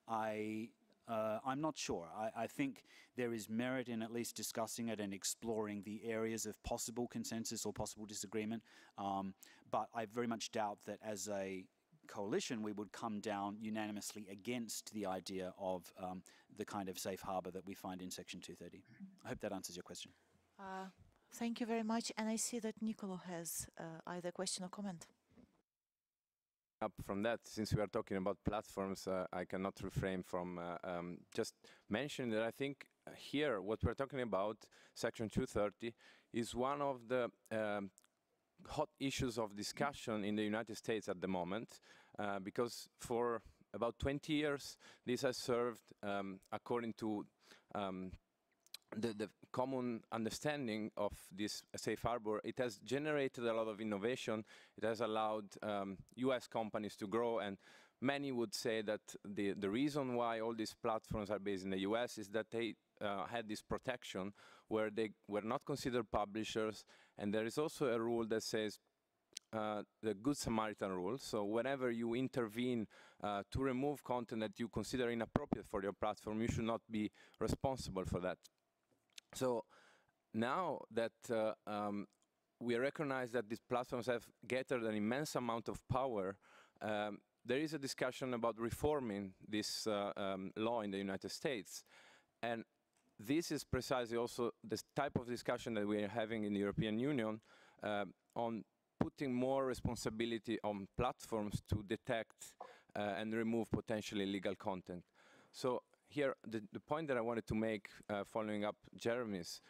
I uh, I'm not sure. I, I, think there is merit in at least discussing it and exploring the areas of possible consensus or possible disagreement. Um, but I very much doubt that as a coalition we would come down unanimously against the idea of um, the kind of safe harbor that we find in Section 230. I hope that answers your question. Uh, thank you very much. And I see that Nicolo has uh, either question or comment up from that, since we are talking about platforms, uh, I cannot refrain from uh, um, just mentioning that I think here what we're talking about, Section 230, is one of the um, hot issues of discussion in the United States at the moment, uh, because for about 20 years, this has served, um, according to um, the, the, common understanding of this safe harbor, it has generated a lot of innovation. It has allowed um, US companies to grow and many would say that the, the reason why all these platforms are based in the US is that they uh, had this protection where they were not considered publishers and there is also a rule that says uh, the Good Samaritan rule. So whenever you intervene uh, to remove content that you consider inappropriate for your platform, you should not be responsible for that. So now that uh, um, we recognize that these platforms have gathered an immense amount of power, um, there is a discussion about reforming this uh, um, law in the United States. And this is precisely also the type of discussion that we are having in the European Union uh, on putting more responsibility on platforms to detect uh, and remove potentially illegal content. So here, the, the, point that I wanted to make, uh, following up Jeremy's,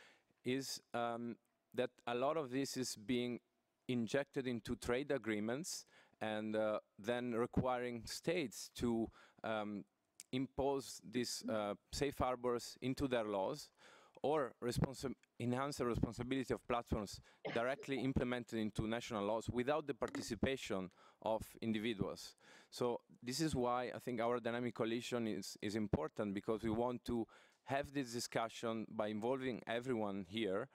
is um, that a lot of this is being injected into trade agreements and uh, then requiring states to um, impose these uh, safe harbors into their laws or enhance the responsibility of platforms directly implemented into national laws without the participation of individuals. So this is why I think our dynamic coalition is, is important because we want to have this discussion by involving everyone here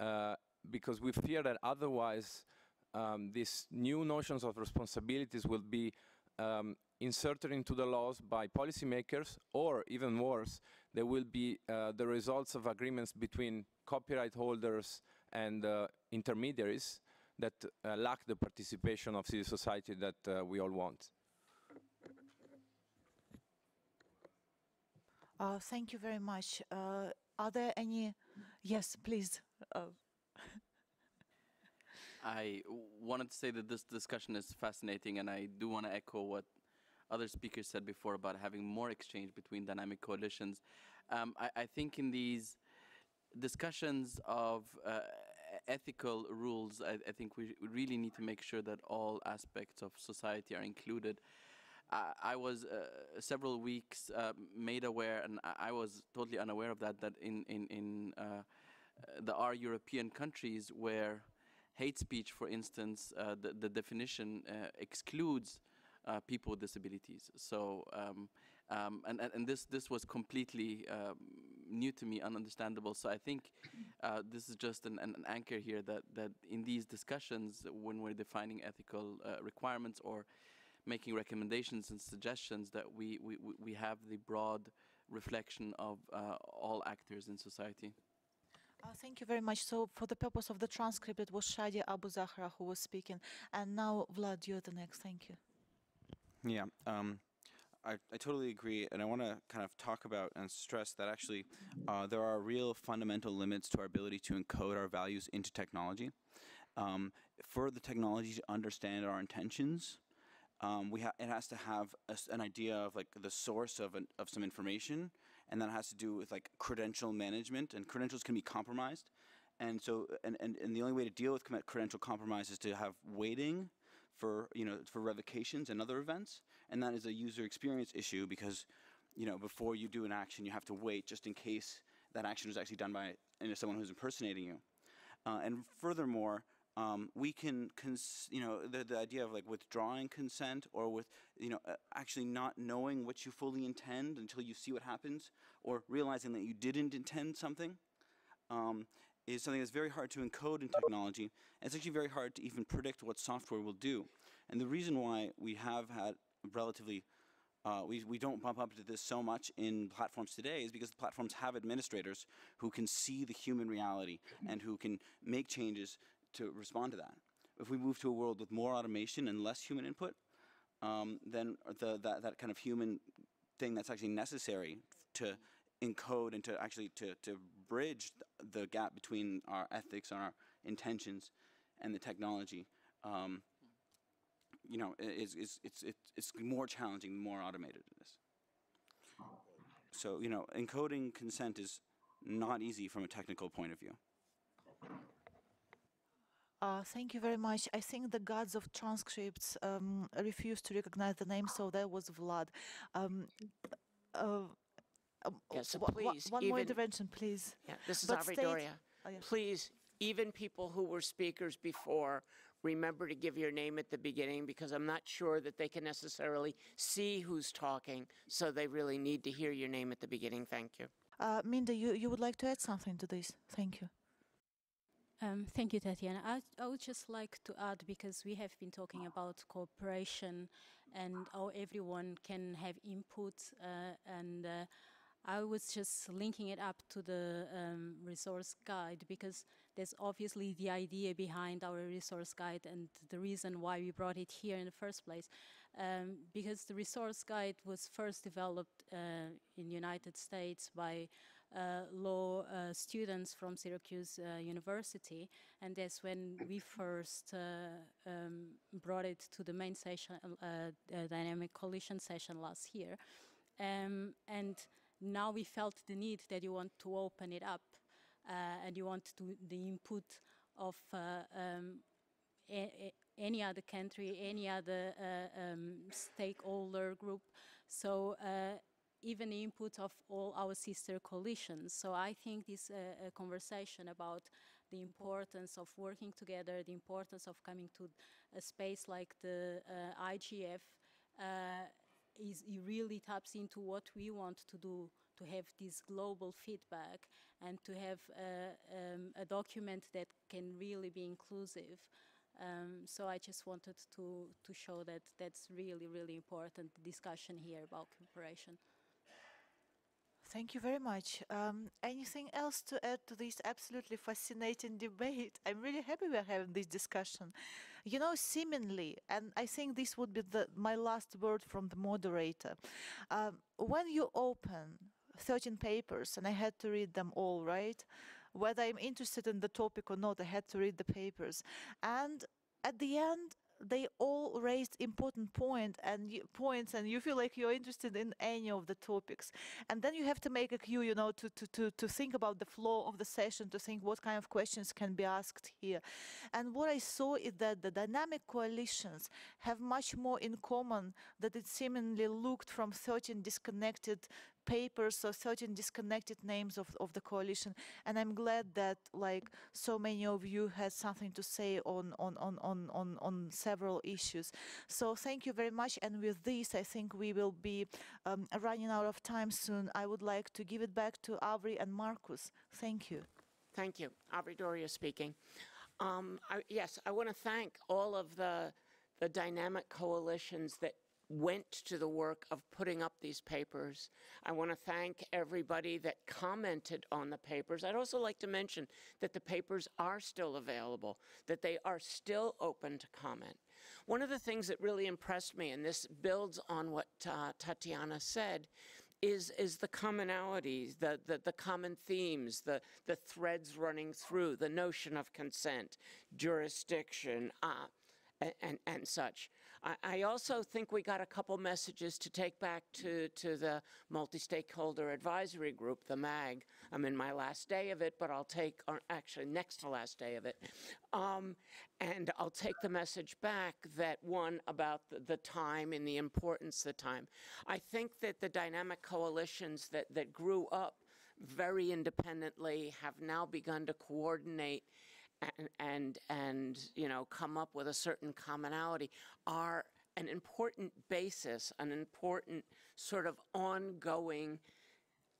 uh, because we fear that otherwise um, these new notions of responsibilities will be um, inserted into the laws by policymakers or even worse, there will be uh, the results of agreements between copyright holders and uh, intermediaries that uh, lack the participation of civil society that uh, we all want. Uh, thank you very much. Uh, are there any? Yes, please. (laughs) I wanted to say that this discussion is fascinating, and I do want to echo what other speakers said before about having more exchange between dynamic coalitions. Um, I, I, think in these discussions of uh, ethical rules, I, I, think we really need to make sure that all aspects of society are included. Uh, I was uh, several weeks uh, made aware, and I, was totally unaware of that, that in, in, in uh, the our European countries where hate speech, for instance, uh, the, the definition excludes uh, people with disabilities. So, um, um, and, and, this, this was completely um, new to me, ununderstandable. So I think (laughs) uh, this is just an, an, anchor here that, that in these discussions, when we're defining ethical uh, requirements or making recommendations and suggestions, that we, we, we have the broad reflection of uh, all actors in society. Uh, thank you very much. So for the purpose of the transcript, it was Shadi Abou-Zahra who was speaking. And now, Vlad, you're the next. Thank you. Yeah, um, I, I totally agree, and I want to kind of talk about and stress that actually uh, there are real fundamental limits to our ability to encode our values into technology. Um, for the technology to understand our intentions, um, we ha it has to have a, an idea of like the source of, an, of some information, and that has to do with like credential management, and credentials can be compromised. And so, and, and, and the only way to deal with credential compromise is to have weighting for you know for revocations and other events, and that is a user experience issue because you know before you do an action, you have to wait just in case that action is actually done by you know, someone who's impersonating you. Uh, and furthermore, um, we can, you know, the, the idea of like withdrawing consent or with, you know, actually not knowing what you fully intend until you see what happens or realizing that you didn't intend something um, is something that's very hard to encode in technology. And it's actually very hard to even predict what software will do. And the reason why we have had relatively, uh, we, we don't bump up to this so much in platforms today is because the platforms have administrators who can see the human reality and who can make changes to respond to that. If we move to a world with more automation and less human input, um, then the, that, that kind of human thing that's actually necessary to encode and to actually to, to bridge the gap between our ethics and our intentions and the technology, um, you know, is, is, it's, it's, more challenging more automated it is. So, you know, encoding consent is not easy from a technical point of view. Uh, thank you very much. I think the gods of transcripts um, refused to recognize the name, so that was Vlad. Um, uh, um, Yeah, so please, one more intervention, please. Yeah, this is But Avri state- Doria. Oh, yes. Please, even people who were speakers before, remember to give your name at the beginning because I'm not sure that they can necessarily see who's talking, so they really need to hear your name at the beginning. Thank you. Uh, Minda, you, you would like to add something to this? Thank you. Um, thank you, Tatiana. I, I would just like to add, because we have been talking about cooperation and how everyone can have input uh, and uh, I was just linking it up to the um, resource guide because there's obviously the idea behind our resource guide and the reason why we brought it here in the first place. Um, because the resource guide was first developed uh, in the United States by uh, law uh, students from Syracuse uh, University, and that's when we first uh, um, brought it to the main session, uh, dynamic coalition session last year. Um, and now we felt the need that you want to open it up uh, and you want to the input of uh, um, any other country, any other uh, um, stakeholder group. So uh, even the input of all our sister coalitions. So I think this uh, conversation about the importance of working together, the importance of coming to a space like the uh, IGF uh, is it really taps into what we want to do to have this global feedback and to have uh, um, a document that can really be inclusive. Um, so I just wanted to, to show that that's really, really important discussion here about cooperation. Thank you very much. Um, anything else to add to this absolutely fascinating (laughs) debate? I'm really happy we're having this discussion. You know, seemingly, and I think this would be the, my last word from the moderator. Um, when you open 13 papers, and I had to read them all, right? Whether I'm interested in the topic or not, I had to read the papers. And at the end, they all raised important point and points and you feel like you're interested in any of the topics. And then you have to make a queue you know to, to, to, to think about the flow of the session to think what kind of questions can be asked here. And what i saw is that the dynamic coalitions have much more in common that it seemingly looked from 13 disconnected papers or certain disconnected names of, of the coalition. And I'm glad that like so many of you had something to say on, on, on, on, on, on several issues. So thank you very much. And with this, I think we will be um, running out of time soon. I would like to give it back to Avri and Marcus. Thank you. Thank you. Avri Doria speaking. Um, I, yes, I want to thank all of the the dynamic coalitions that went to the work of putting up these papers. I want to thank everybody that commented on the papers. I'd also like to mention that the papers are still available, that they are still open to comment. One of the things that really impressed me, and this builds on what uh, Tatiana said, is, is the commonalities, the, the, the common themes, the, the threads running through, the notion of consent, jurisdiction, uh, and, and, and such. I, also think we got a couple messages to take back to, to the multi-stakeholder advisory group, the MAG. I'm in my last day of it, but I'll take, or actually next to last day of it. Um, and I'll take the message back that one about the, the time and the importance of the time. I think that the dynamic coalitions that, that grew up very independently have now begun to coordinate and, and, you know, come up with a certain commonality are an important basis, an important sort of ongoing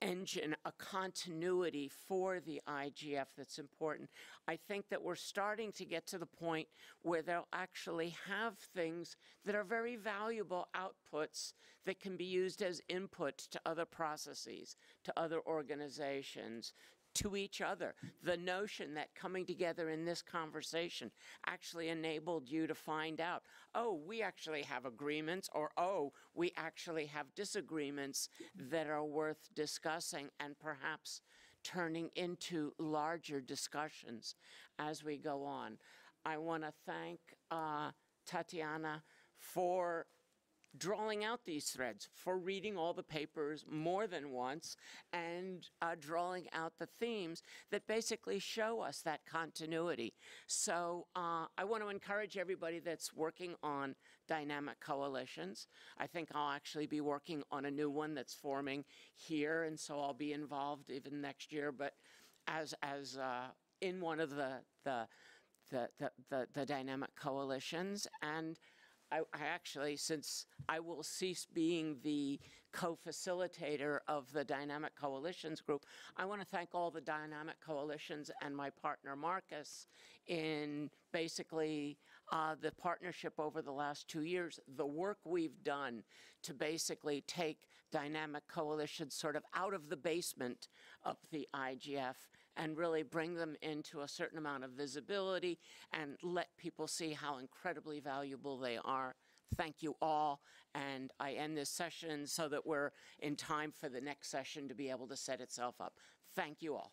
engine, a continuity for the IGF that's important. I think that we're starting to get to the point where they'll actually have things that are very valuable outputs that can be used as input to other processes, to other organizations, to each other. The notion that coming together in this conversation actually enabled you to find out, oh, we actually have agreements, or oh, we actually have disagreements that are worth discussing and perhaps turning into larger discussions as we go on. I want to thank uh, Tatiana for drawing out these threads, for reading all the papers more than once, and uh, drawing out the themes that basically show us that continuity. So uh, I want to encourage everybody that's working on dynamic coalitions. I think I'll actually be working on a new one that's forming here, and so I'll be involved even next year. But as as uh, in one of the the the, the, the, dynamic coalitions and I, I actually, since I will cease being the co-facilitator of the Dynamic Coalitions Group, I want to thank all the Dynamic Coalitions and my partner Marcus in basically uh, the partnership over the last two years, the work we've done to basically take Dynamic Coalitions sort of out of the basement of the IGF and really bring them into a certain amount of visibility and let people see how incredibly valuable they are. Thank you all. And I end this session so that we're in time for the next session to be able to set itself up. Thank you all.